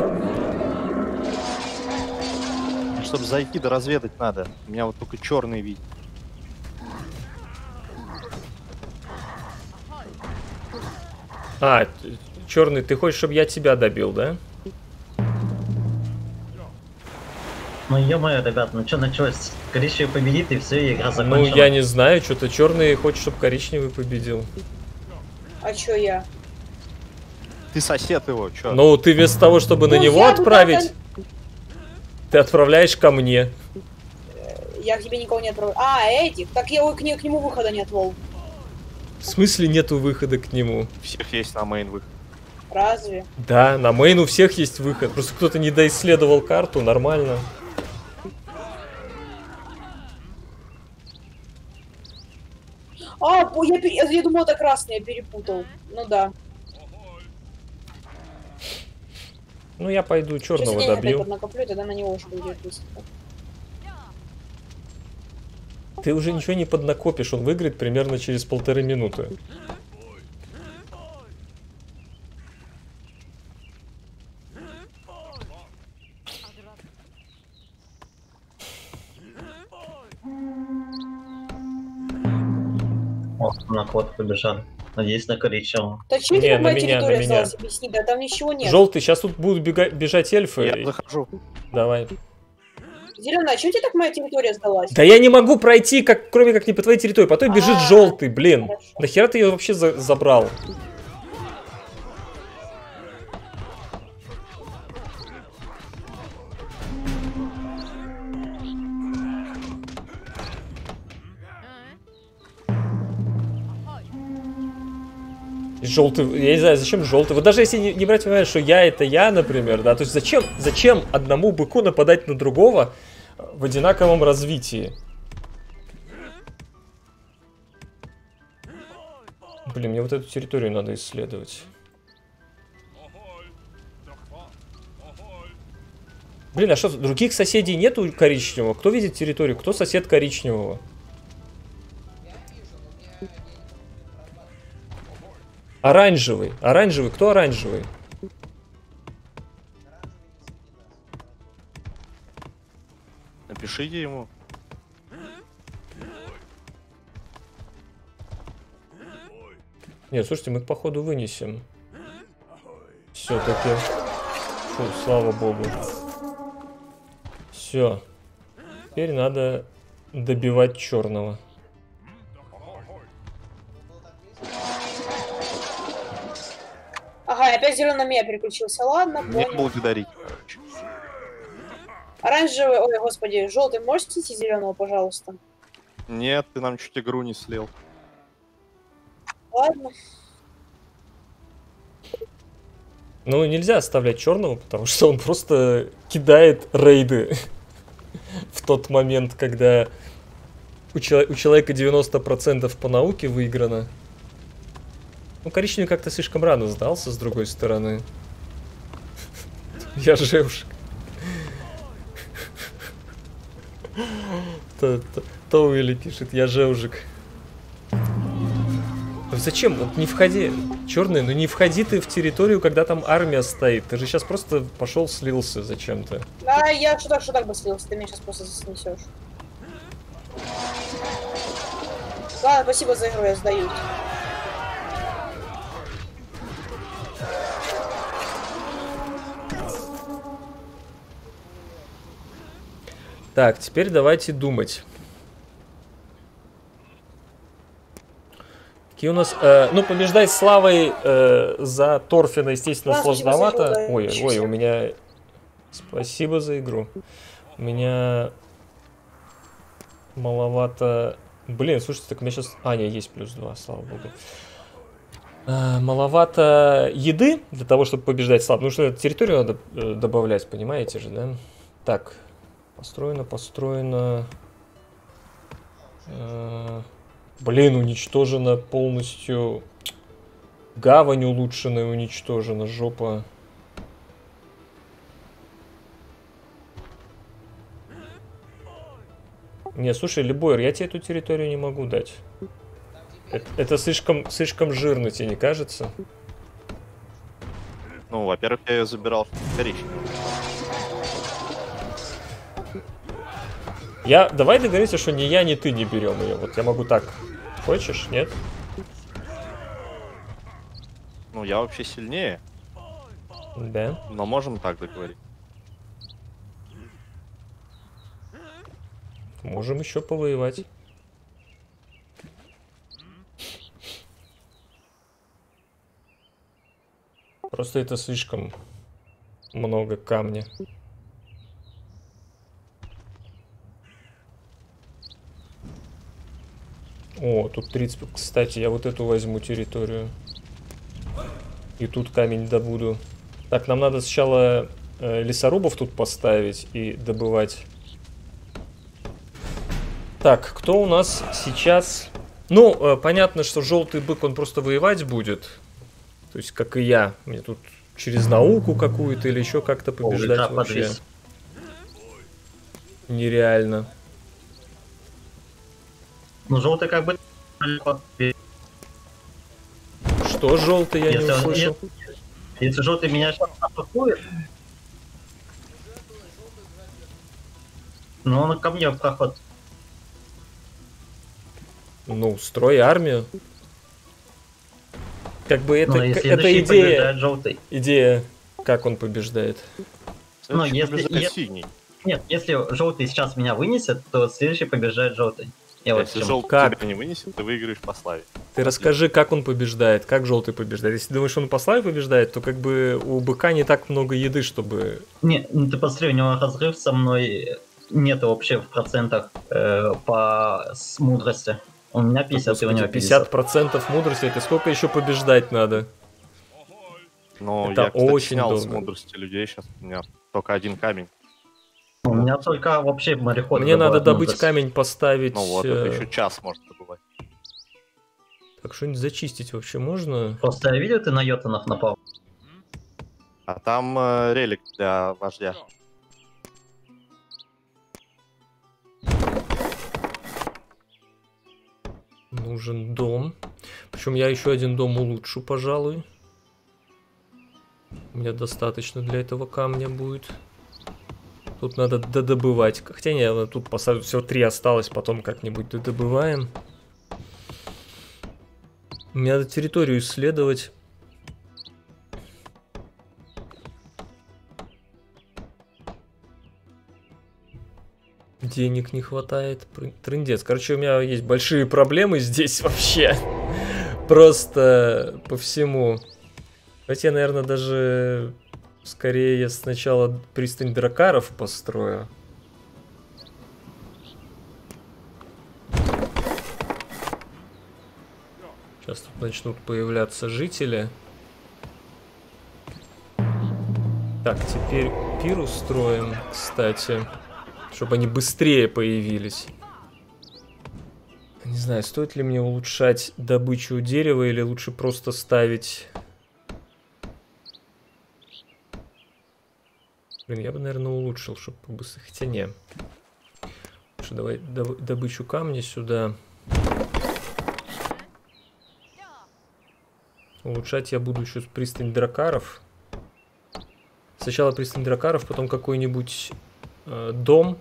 Чтобы зайти да разведать надо. У меня вот только черный вид. А, черный, ты хочешь, чтобы я тебя добил, да? Ну ё-моё, ребят, ну что началось? Коричневый победит и все, игра Ну, закончена. я не знаю, что-то черный хочет, чтобы коричневый победил. А чё я? Ты сосед его, чё? Ну, ты вместо того, чтобы на Ну, него я бы отправить, ты отправляешь ко мне. Я к тебе никого не отправляю. А, этих? Так я к, не- к нему выхода не отвел. В смысле нету выхода к нему? У всех есть на main выход. Разве? Да, на main у всех есть выход. Просто кто-то не доисследовал карту, нормально. А, я, пере- я думал, это красный, я перепутал. Ну да. Ну, я пойду Сейчас черного я опять добью. поднакоплю, и тогда на него уже будет. Ты уже ничего не поднакопишь, он выиграет примерно через полторы минуты. Ход побежал. Надеюсь, на коричневого. Да что Не, на моя меня, на территория меня. Объясни, да там ничего нет. Желтый, сейчас тут будут бега- бежать эльфы. Я захожу. Давай. Зеленая, а что тебе так моя территория сдалась? Да я не могу пройти, как, кроме как не по твоей территории. Потом бежит А, желтый, блин. хорошо. Нахера ты ее вообще за- забрал? Желтый, я не знаю, зачем желтый. Вот даже если не, не брать внимание, что я это я, например, да, то есть зачем, зачем одному быку нападать на другого в одинаковом развитии? Блин, мне вот эту территорию надо исследовать. Блин, а что, других соседей нету коричневого? Кто видит территорию? Кто сосед коричневого? Оранжевый. Оранжевый. Кто оранжевый? Напишите ему. Нет, слушайте, мы их походу вынесем. Все-таки. Слава богу. Все. Теперь надо добивать черного. Ага, опять зеленый на меня переключился. Ладно, Не понял. благодарить. Оранжевый, ой, господи, желтый, можете снести зеленого, пожалуйста? Нет, ты нам чуть игру не слил. Ладно. Ну, нельзя оставлять черного, потому что он просто кидает рейды в тот момент, когда у, чело- у человека 90% по науке выиграно. Ну, коричневый как-то слишком рано сдался, с другой стороны. Я жевшик. То- Тоуэли пишет, я жевжик. Зачем? Вот не входи. Черный, ну не входи ты в территорию, когда там армия стоит. Ты же сейчас просто пошел слился зачем-то. А я что так, что так бы слился, ты меня сейчас просто снесешь. Ладно, спасибо за игру, я сдаюсь. Так, теперь давайте думать. Какие у нас... э, ну, побеждать славой э, за Торфина, естественно, спасибо сложновато. ой, ой, у меня... Спасибо за игру. У меня... Маловато... Блин, слушайте, так у меня сейчас... А, нет, есть плюс 2, слава богу. А, маловато еды для того, чтобы побеждать слаб. Ну что, территорию надо э, добавлять, понимаете же, да? Так, построено, построено. Э, Блин, уничтожена полностью. Гавань улучшенная, уничтожена, жопа. Не, слушай, Либойр, я тебе эту территорию не могу дать. Это, это слишком, слишком жирно, тебе не кажется? Ну, во-первых, я ее забирал в коричневый. Я, давай договоримся, что ни я, ни ты не берем ее. Вот я могу так. Хочешь? Нет? Ну, я вообще сильнее, Да. но можем так договорить. Можем еще повоевать. Просто это слишком много камня. О, тут 30... Кстати, я вот эту возьму территорию. И тут камень добуду. Так, нам надо сначала э, лесорубов тут поставить и добывать. Так, кто у нас сейчас? Ну, э, понятно, что желтый бык, он просто воевать будет. То есть, как и я. Мне тут через науку какую-то или еще как-то побеждать Ультра вообще подвис. нереально. Ну, желтый как бы далеко. Что желтый, я не Если он- услышал. Если желтый меня сейчас атакует, ну он ко мне в проход. Ну, строй армию. Как бы это, Ну, если это следующий идея, желтый. идея, как он побеждает. Ну, если- если-. Нет, если желтый сейчас меня вынесет, то следующий побеждает желтый. Я вот Если желтый Как? тебя не вынесет, ты выиграешь по славе. Ты расскажи, как он побеждает, как желтый побеждает. Если думаешь, он по славе побеждает, то как бы у быка не так много еды, чтобы... Не, ну ты посмотри, у него разрыв со мной нету вообще в процентах э, по с мудрости. У меня 50, и у него 50. 50% мудрости, это сколько еще побеждать надо? Но Это я, кстати, очень снял с долго. мудрости людей, сейчас у меня только один камень. У меня только вообще мореход. Мне надо добыть камень, поставить... Ну вот, э, это еще час может добывать. Так, что-нибудь зачистить вообще можно? Просто я видел, ты на йотанов напал. А там э, релик для вождя. Нужен дом. Причем я еще один дом улучшу, пожалуй. У меня достаточно для этого камня будет. Тут надо додобывать. Хотя не, ладно, тут посадку всего три осталось, потом как-нибудь додобываем. Мне надо территорию исследовать. Денег не хватает. Трындец. Короче, у меня есть большие проблемы здесь вообще. Просто по всему. Хотя, наверное, даже скорее я сначала пристань дракаров построю. Сейчас тут начнут появляться жители. Так, теперь пир устроим, кстати. Чтобы они быстрее появились. Не знаю, стоит ли мне улучшать добычу дерева или лучше просто ставить... Блин, я бы, наверное, улучшил, чтобы побыстрее. Хотя не. Лучше давай добычу камня сюда. Улучшать я буду еще пристань дракаров. Сначала пристань дракаров, потом какой-нибудь э, дом.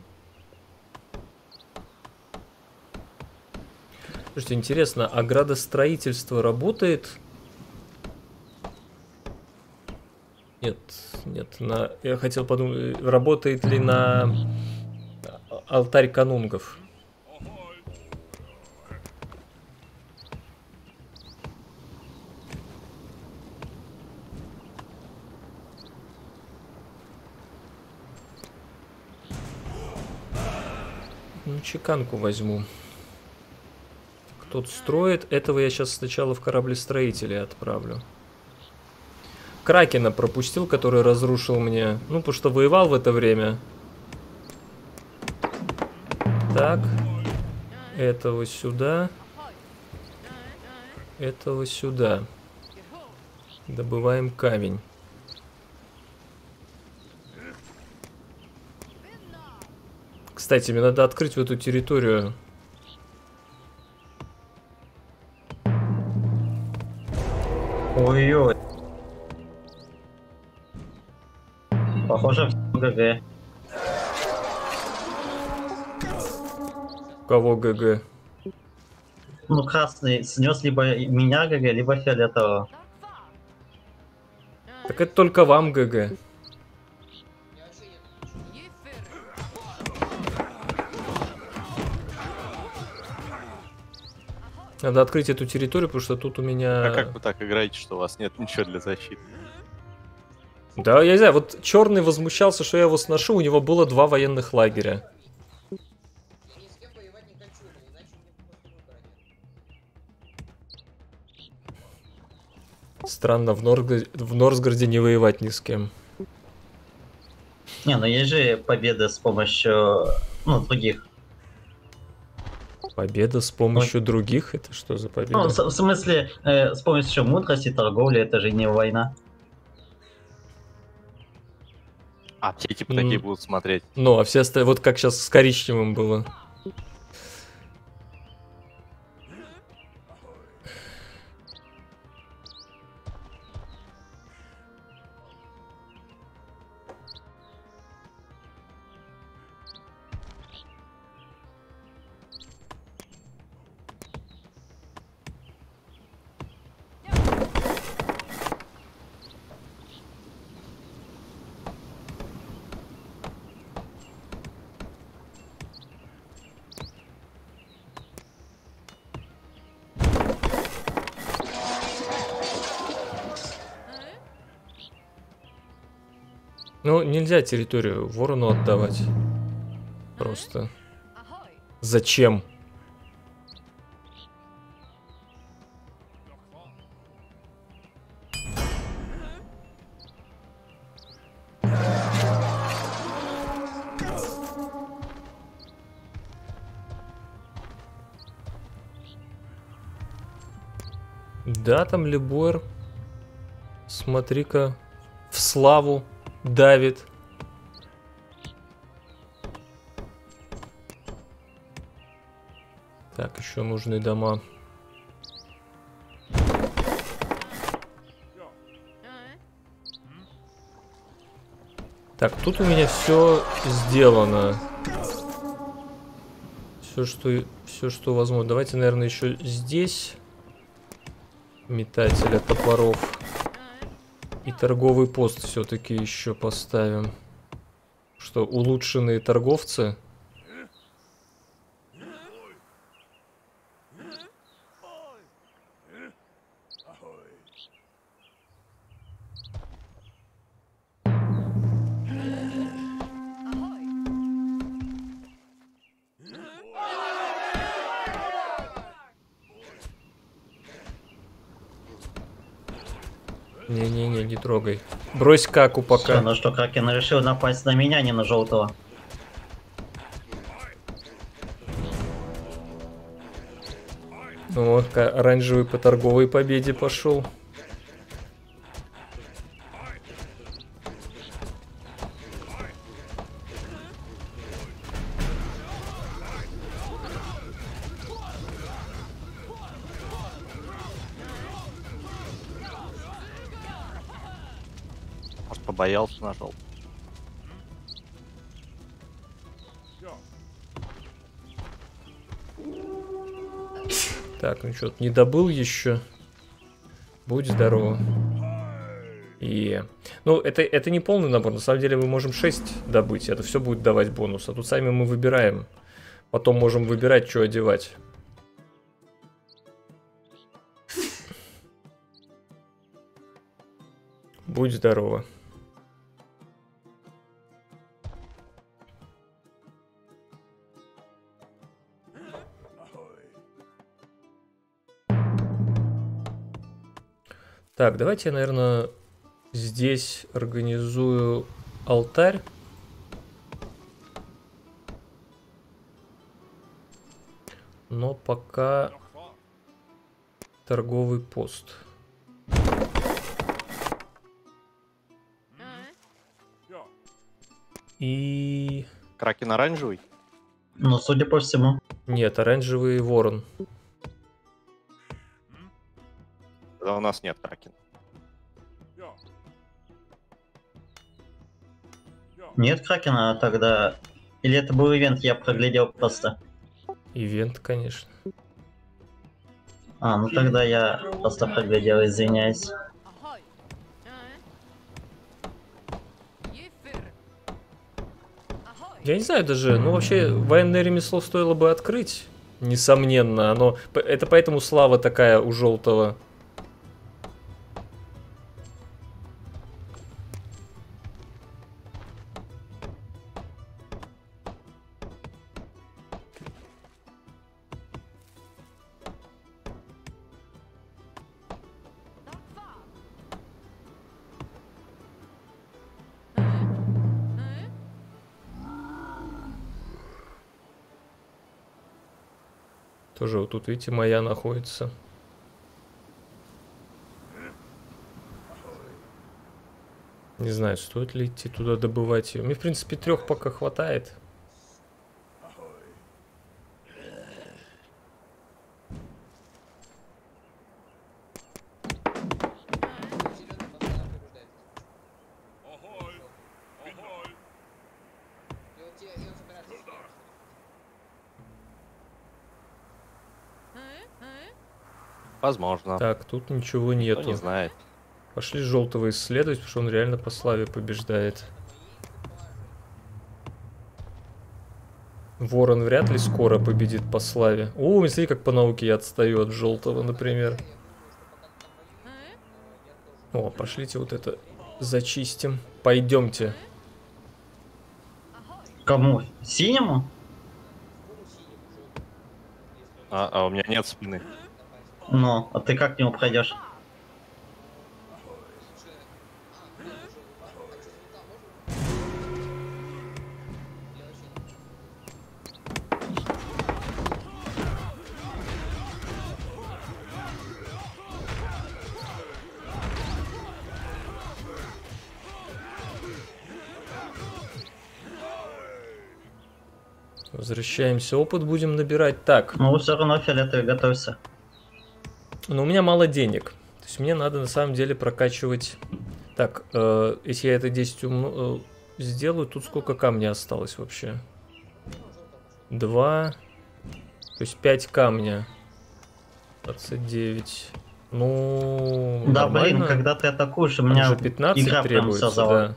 Слушайте, интересно, а градостроительство работает? Нет, нет, на... я хотел подумать, работает ли на алтарь канунгов? чеканку возьму. Кто-то строит. Этого я сейчас сначала в кораблестроителей отправлю. Кракена пропустил, который разрушил мне. Ну, потому что воевал в это время. Так. Этого сюда. Этого сюда. Добываем камень. Кстати, мне надо открыть в эту территорию. Ой-ой. Похоже, в GG. Кого GG? Ну, красный снес либо меня GG, либо фиолетового. Так это только вам GG. Надо открыть эту территорию, потому что тут у меня... А как вы так играете, что у вас нет ничего для защиты? Да, я не знаю, вот Черный возмущался, что я его сношу, у него было два военных лагеря. Странно, в, Норг... в Норсгарде не воевать ни с кем. Не, ну есть же победы с помощью ну, других Победа с помощью Ой. других? Это что за победа? Ну, в смысле, э, с помощью мудрости, торговли, это же не война. А, все типа такие будут смотреть. Ну, а все остальные, вот как сейчас с коричневым было. Нельзя территорию ворону отдавать. Просто. Зачем? Да, там Лебойр. Смотри-ка, в славу давит. Еще нужны дома. Так, тут у меня все сделано. Все, что, все, что возможно. Давайте, наверное, еще здесь метателя топоров. И торговый пост все-таки еще поставим. Что улучшенные торговцы Не-не-не, не трогай. Брось каку пока. Всё, ну что, Кракен решил напасть на меня, а не на желтого. Ка- оранжевый по торговой победе пошел. Так, ну что, не добыл еще. Будь здорово. И... Ну, это, это не полный набор. На самом деле мы можем 6 добыть. Это все будет давать бонус. А тут сами мы выбираем. Потом можем выбирать, что одевать. Будь здорово. Так, давайте я, наверное, здесь организую алтарь. Но пока торговый пост. И... Кракен оранжевый? Ну, судя по всему. Нет, оранжевый ворон. Тогда у нас нет кракена. Нет Кракена а тогда... Или это был ивент, я проглядел просто. Ивент, конечно. А, ну тогда я просто проглядел, извиняюсь. Я не знаю даже, ну вообще военное ремесло стоило бы открыть. Несомненно, оно... Это поэтому слава такая у желтого. Тоже вот тут, видите, моя находится. Не знаю, стоит ли идти туда добывать ее. Мне, в принципе, трех пока хватает. Возможно. Так, тут ничего Кто нету. не знает. Пошли желтого исследовать, потому что он реально по славе побеждает. Ворон вряд ли скоро победит по славе. О, смотри, как по науке я отстаю от желтого, например. О, пошлите вот это зачистим. Пойдемте. Кому? Синему? А, а у меня нет спины. Ну, а ты как к нему пройдешь? Возвращаемся, опыт будем набирать. Так, Ну, все равно фиолетовый готовься. Но у меня мало денег. То есть мне надо на самом деле прокачивать... Так, э, если я это 10 умно- э, сделаю, тут сколько камня осталось вообще? Два. То есть 5 камня. 29. Ну, Да, блин, нормально. когда ты атакуешь, у меня же 15 игра прям требуется, зала. да.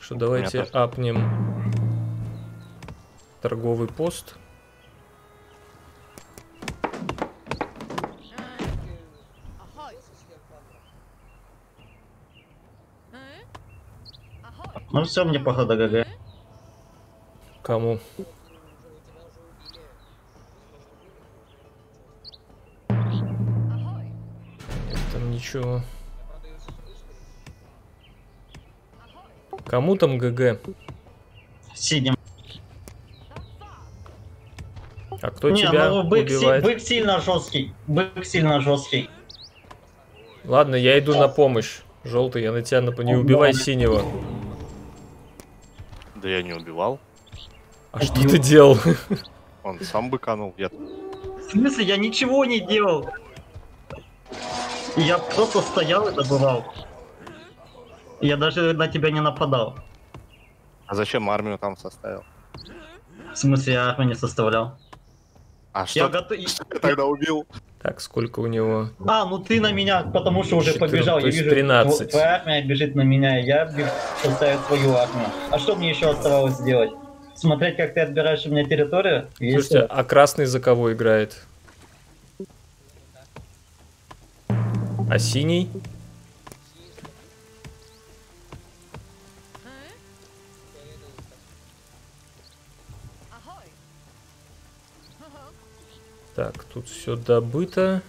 Что давайте апнем торговый пост. Ну все, мне походу ГГ. Кому? Там ничего. Кому там ГГ? Сидим. А кто не, тебя ну бык, си- убивает? бык сильно жесткий. Бык сильно жесткий. Ладно, я иду на помощь. Желтый, я на тебя напа- Не убивай синего. Да я не убивал. А что ты делал? Он сам быканул. Я... В смысле, я ничего не делал. Я просто стоял и добывал. Я даже на тебя не нападал. А зачем армию там составил? В смысле, я армию не составлял. А Я что готов... ты тогда убил? Так, сколько у него? А, ну ты на меня, потому что уже 14, побежал. то Я есть вижу, 13. тво- твоя армия бежит на меня, я бег- составил твою армию. А что мне еще оставалось сделать? Смотреть, как ты отбираешь у меня территорию? Если- Слушайте, а красный за кого играет? А синий? Так, тут все добыто.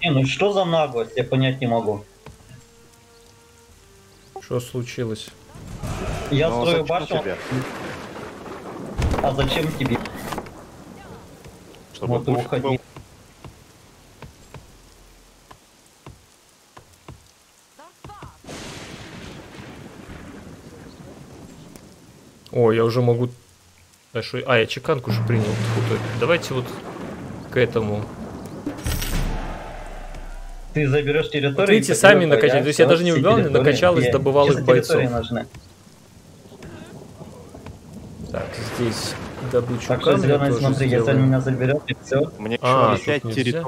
Не, ну что за наглость, я понять не могу. Что случилось? Я Ну, строю зачем башню, тебе? а зачем тебе? Чтобы Вот был. О, я уже могу... А, шо- а, я чеканку уже принял. Тьфу. Давайте вот к этому. Ты заберешь территорию. Вот видите, сами накачали. а То есть я даже не убивал, не Я- добывал их бойцов. нужны. Так, здесь добычу Так камня зеленый, тоже смотри, если сделаем. он меня заберет, и все. Мне еще А, тут 5 нельзя?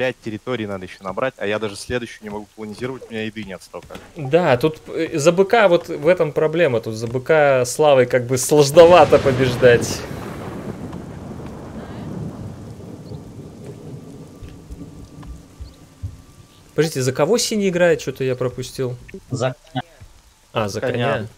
Территорий. 5 территорий надо еще набрать, а я даже следующую не могу колонизировать, у меня еды нет столько. Да, тут э, за быка вот в этом проблема. Тут за быка славой как бы сложновато побеждать. Подождите, за кого синий играет? Что-то я пропустил. За А, за Коня. коня.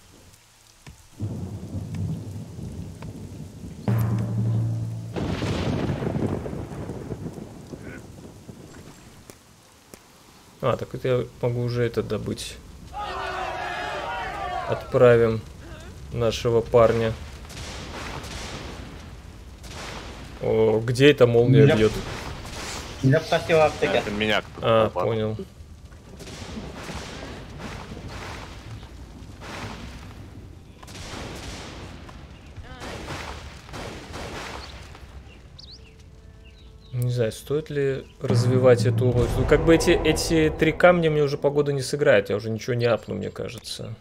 А, так это я могу уже это добыть. Отправим нашего парня. О, где эта молния Для- бьет? для профилактики. Это меня кто-то А, понял. Не знаю, стоит ли развивать эту область. Ну, как бы эти, эти три камня мне уже погода не сыграет. Я уже ничего не апну, мне кажется.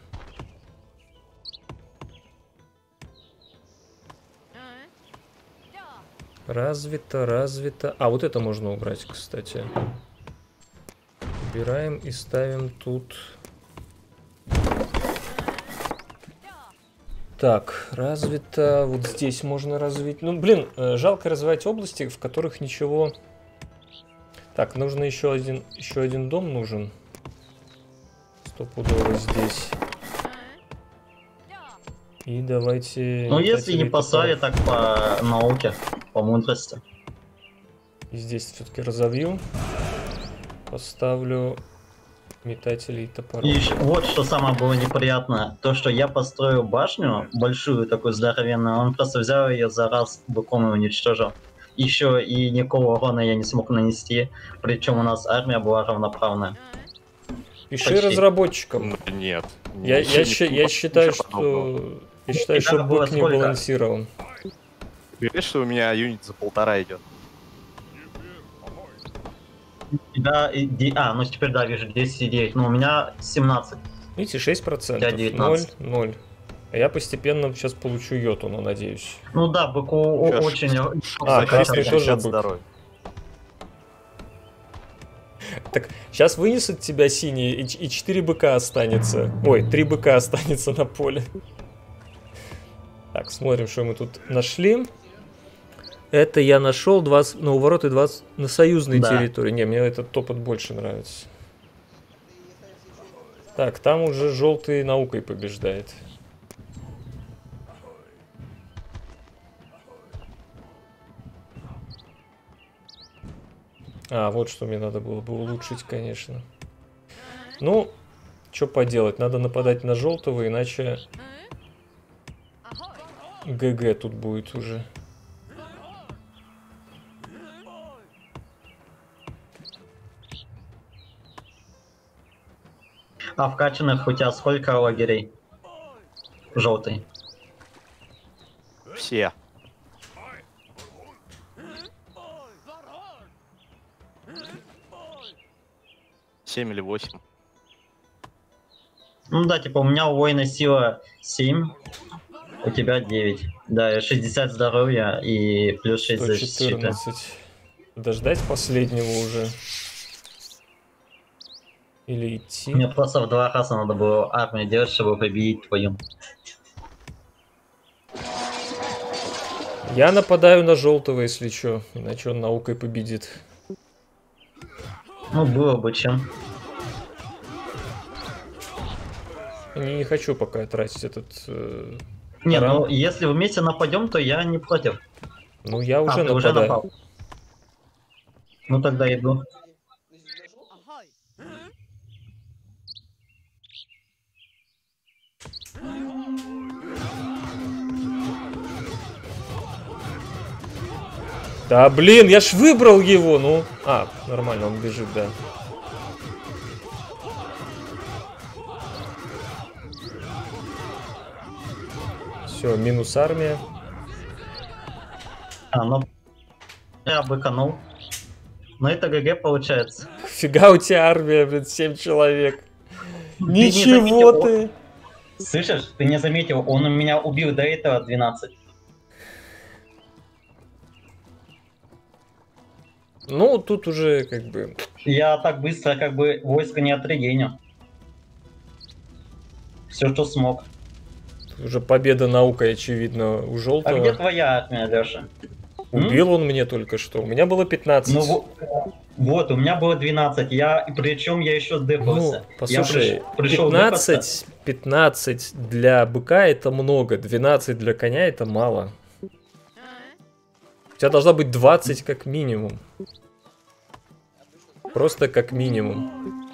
Развито, развито. А, вот это можно убрать, кстати. Убираем и ставим тут. Так, развито. Вот здесь можно развить. Ну, блин, э, жалко развивать области, в которых ничего. Так, нужно еще один, еще один дом нужен. Стопудово здесь. И давайте. Ну, если не по сове, так по науке, по мудрости. И здесь все-таки разовью. Поставлю метателей топоров. И ещё- вот что самое было неприятное. То, что я построил башню, большую такую здоровенную, он просто взял ее за раз быком и уничтожил. Еще и никакого урона я не смог нанести, причем у нас армия была равноправная. Пиши почти. разработчикам. Ну, Нет. Я, я, не- щи- я считаю, подобного. что... Я считаю, И что бык не сколько? балансирован. Ты видишь, что у меня юнит за полтора идет? Де- а, ну теперь да, вижу 10 и 9, но у меня 17. Видите, 6%. Я 0, 19. 0. А я постепенно сейчас получу йотуну, надеюсь. Ну да, быку ж, очень... А, Защита красный 60 тоже бык. здоровья. Так, сейчас вынесут тебя синие, и, и 4 быка останется. Ой, 3 быка останется на поле. Так, смотрим, что мы тут нашли. Это я нашел 20, на уворот и 20 на союзной Да. территории. Не, мне этот топот больше нравится. Так, там уже желтый наукой побеждает. А, вот что мне надо было бы улучшить, конечно. Ну, что поделать, надо нападать на желтого, иначе ГГ тут будет уже. А в качаных у тебя сколько лагерей? Желтый. Все. Семь или восемь. Ну да, типа у меня у воина сила 7, у тебя 9. Да, и 60 здоровья и плюс 6 защиты. 114. Дождать последнего уже. Или идти. Мне просто в два раза надо было армию делать, чтобы победить твою. Я нападаю на желтого, если что. Иначе он наукой победит. Ну, было бы чем. Не, хочу пока тратить этот... э, Не, Рам. ну если вместе нападем, то я не против. Ну, я А, уже уже нападаю. напал. Ну тогда иду. Да блин, я ж выбрал его, ну. А, нормально, он бежит, да. Все, минус армия. А, ну я быканул. Но это ГГ получается. Фига у тебя армия, блин, 7 человек. Ничего ты. Слышишь, ты не заметил, он у меня убил до этого 12. Ну, тут уже как бы... Я так быстро как бы войско не отрегеню. Все, что смог. Уже победа наукой, очевидно, у А желтого. где твоя армия, Леша? Убил он мне только что. У меня было 15. Ну во- вот, у меня было 12. Я, причем я еще Ну, дефался. послушай, я приш- пришел дефаться. 15, 15 для быка это много, 12 для коня это мало. У тебя должна быть 20 как минимум. Просто как минимум.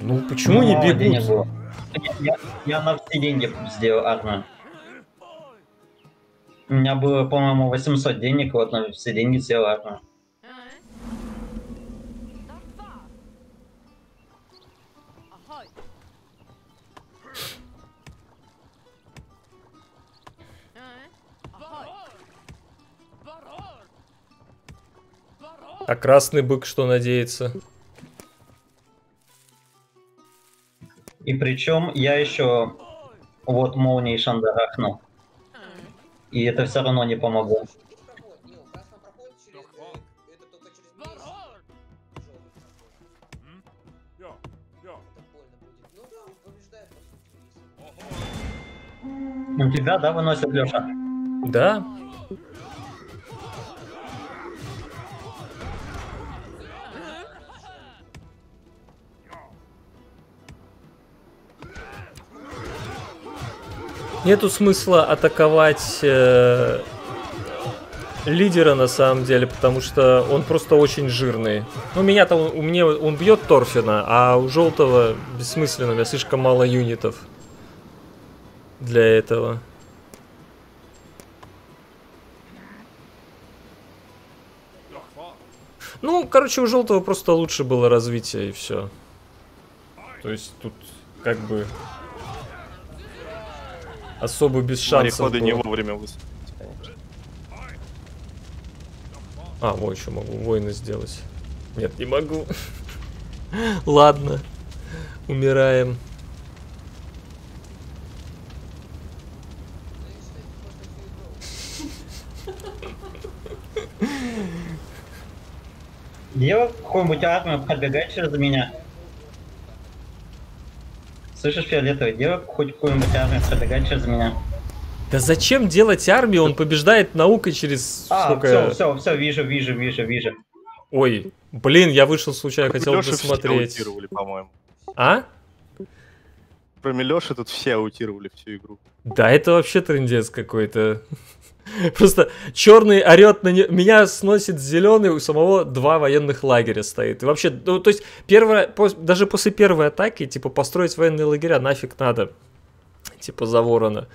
Ну почему Ну, не бегут? Я, я- я на все деньги сделал армию. У меня было, по-моему, 800 денег, вот на все деньги сделал армию. А красный бык что надеется? И причем я еще вот молнией шандарахнул. И это все равно не помогло. У тебя, да, выносит Леша? Да? Нету смысла атаковать э, лидера на самом деле, потому что он просто очень жирный. Ну, меня-то у меня он бьет Торфина, а у желтого бессмысленно, у меня слишком мало юнитов для этого. Ну, короче, у желтого просто лучше было развитие и все. То есть тут как бы особо без ну, шансов Мореходы было. не вовремя выступили. А, вот еще могу воина сделать. Нет, не могу. Ладно. Умираем. Где какую-нибудь армию пробегать через меня? Слышишь, фиолетовый, делай хоть какую-нибудь армию, пробегай через меня. Да зачем делать армию? Он побеждает наукой через А, сколько... все, все, все, вижу, вижу, вижу, вижу. Ой, блин, я вышел случайно, хотел Лёшу все досмотреть. по-моему. А? Кроме Леши тут все аутировали всю игру. Да, это вообще трендец какой-то. Просто черный орет на не... меня сносит зеленый, у самого два военных лагеря стоит. И вообще, ну, то есть, первое, даже после первой атаки, типа, построить военные лагеря нафиг надо. Типа, за ворона.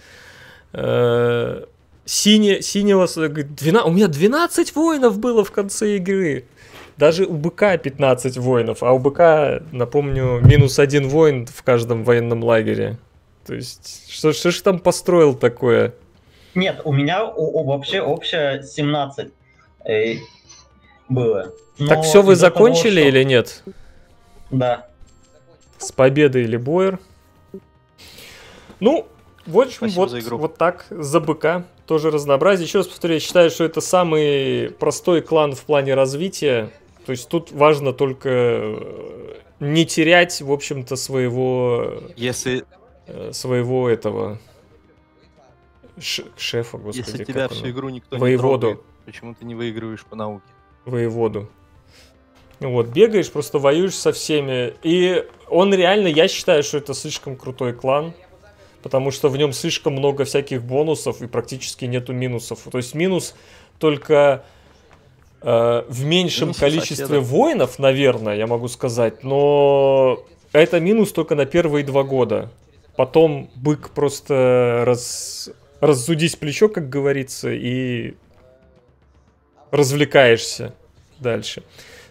Э, Сине, синего, с- говорит, «Двена- у меня 12 воинов было в конце игры. Даже у быка 15 воинов, а у быка, напомню, минус один воин в каждом военном лагере. То есть, что, что ж там построил такое? Нет, у меня у- у- вообще общее 17 э, было. так Но все вы из-за того, закончили что- или нет? Да. С победой или Бойер? Ну, в общем, Спасибо вот, за игру. вот так, за быка. Тоже разнообразие. Еще раз повторю, я считаю, что это самый простой клан в плане развития. То есть тут важно только э, не терять, в общем-то, своего, Если, э, своего этого ш- шефа, господи, если тебя он? всю игру никто Воеводу. не трогает, почему ты не выигрываешь по науке? воеводу. Вот, бегаешь, просто воюешь со всеми. И он реально, я считаю, что это слишком крутой клан. Потому что в нем слишком много всяких бонусов и практически нету минусов. То есть минус только э, в меньшем Минус количестве соседа. воинов, наверное, я могу сказать. Но это минус только на первые два года. Потом бык просто раз... раззудись плечо, как говорится, и развлекаешься дальше.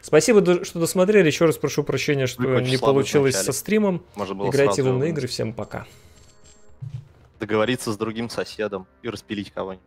Спасибо, что досмотрели. Еще раз прошу прощения, что Бык очень не получилось со стримом. Можно было Играйте в умные игры. Всем пока. договориться с другим соседом и распилить кого-нибудь.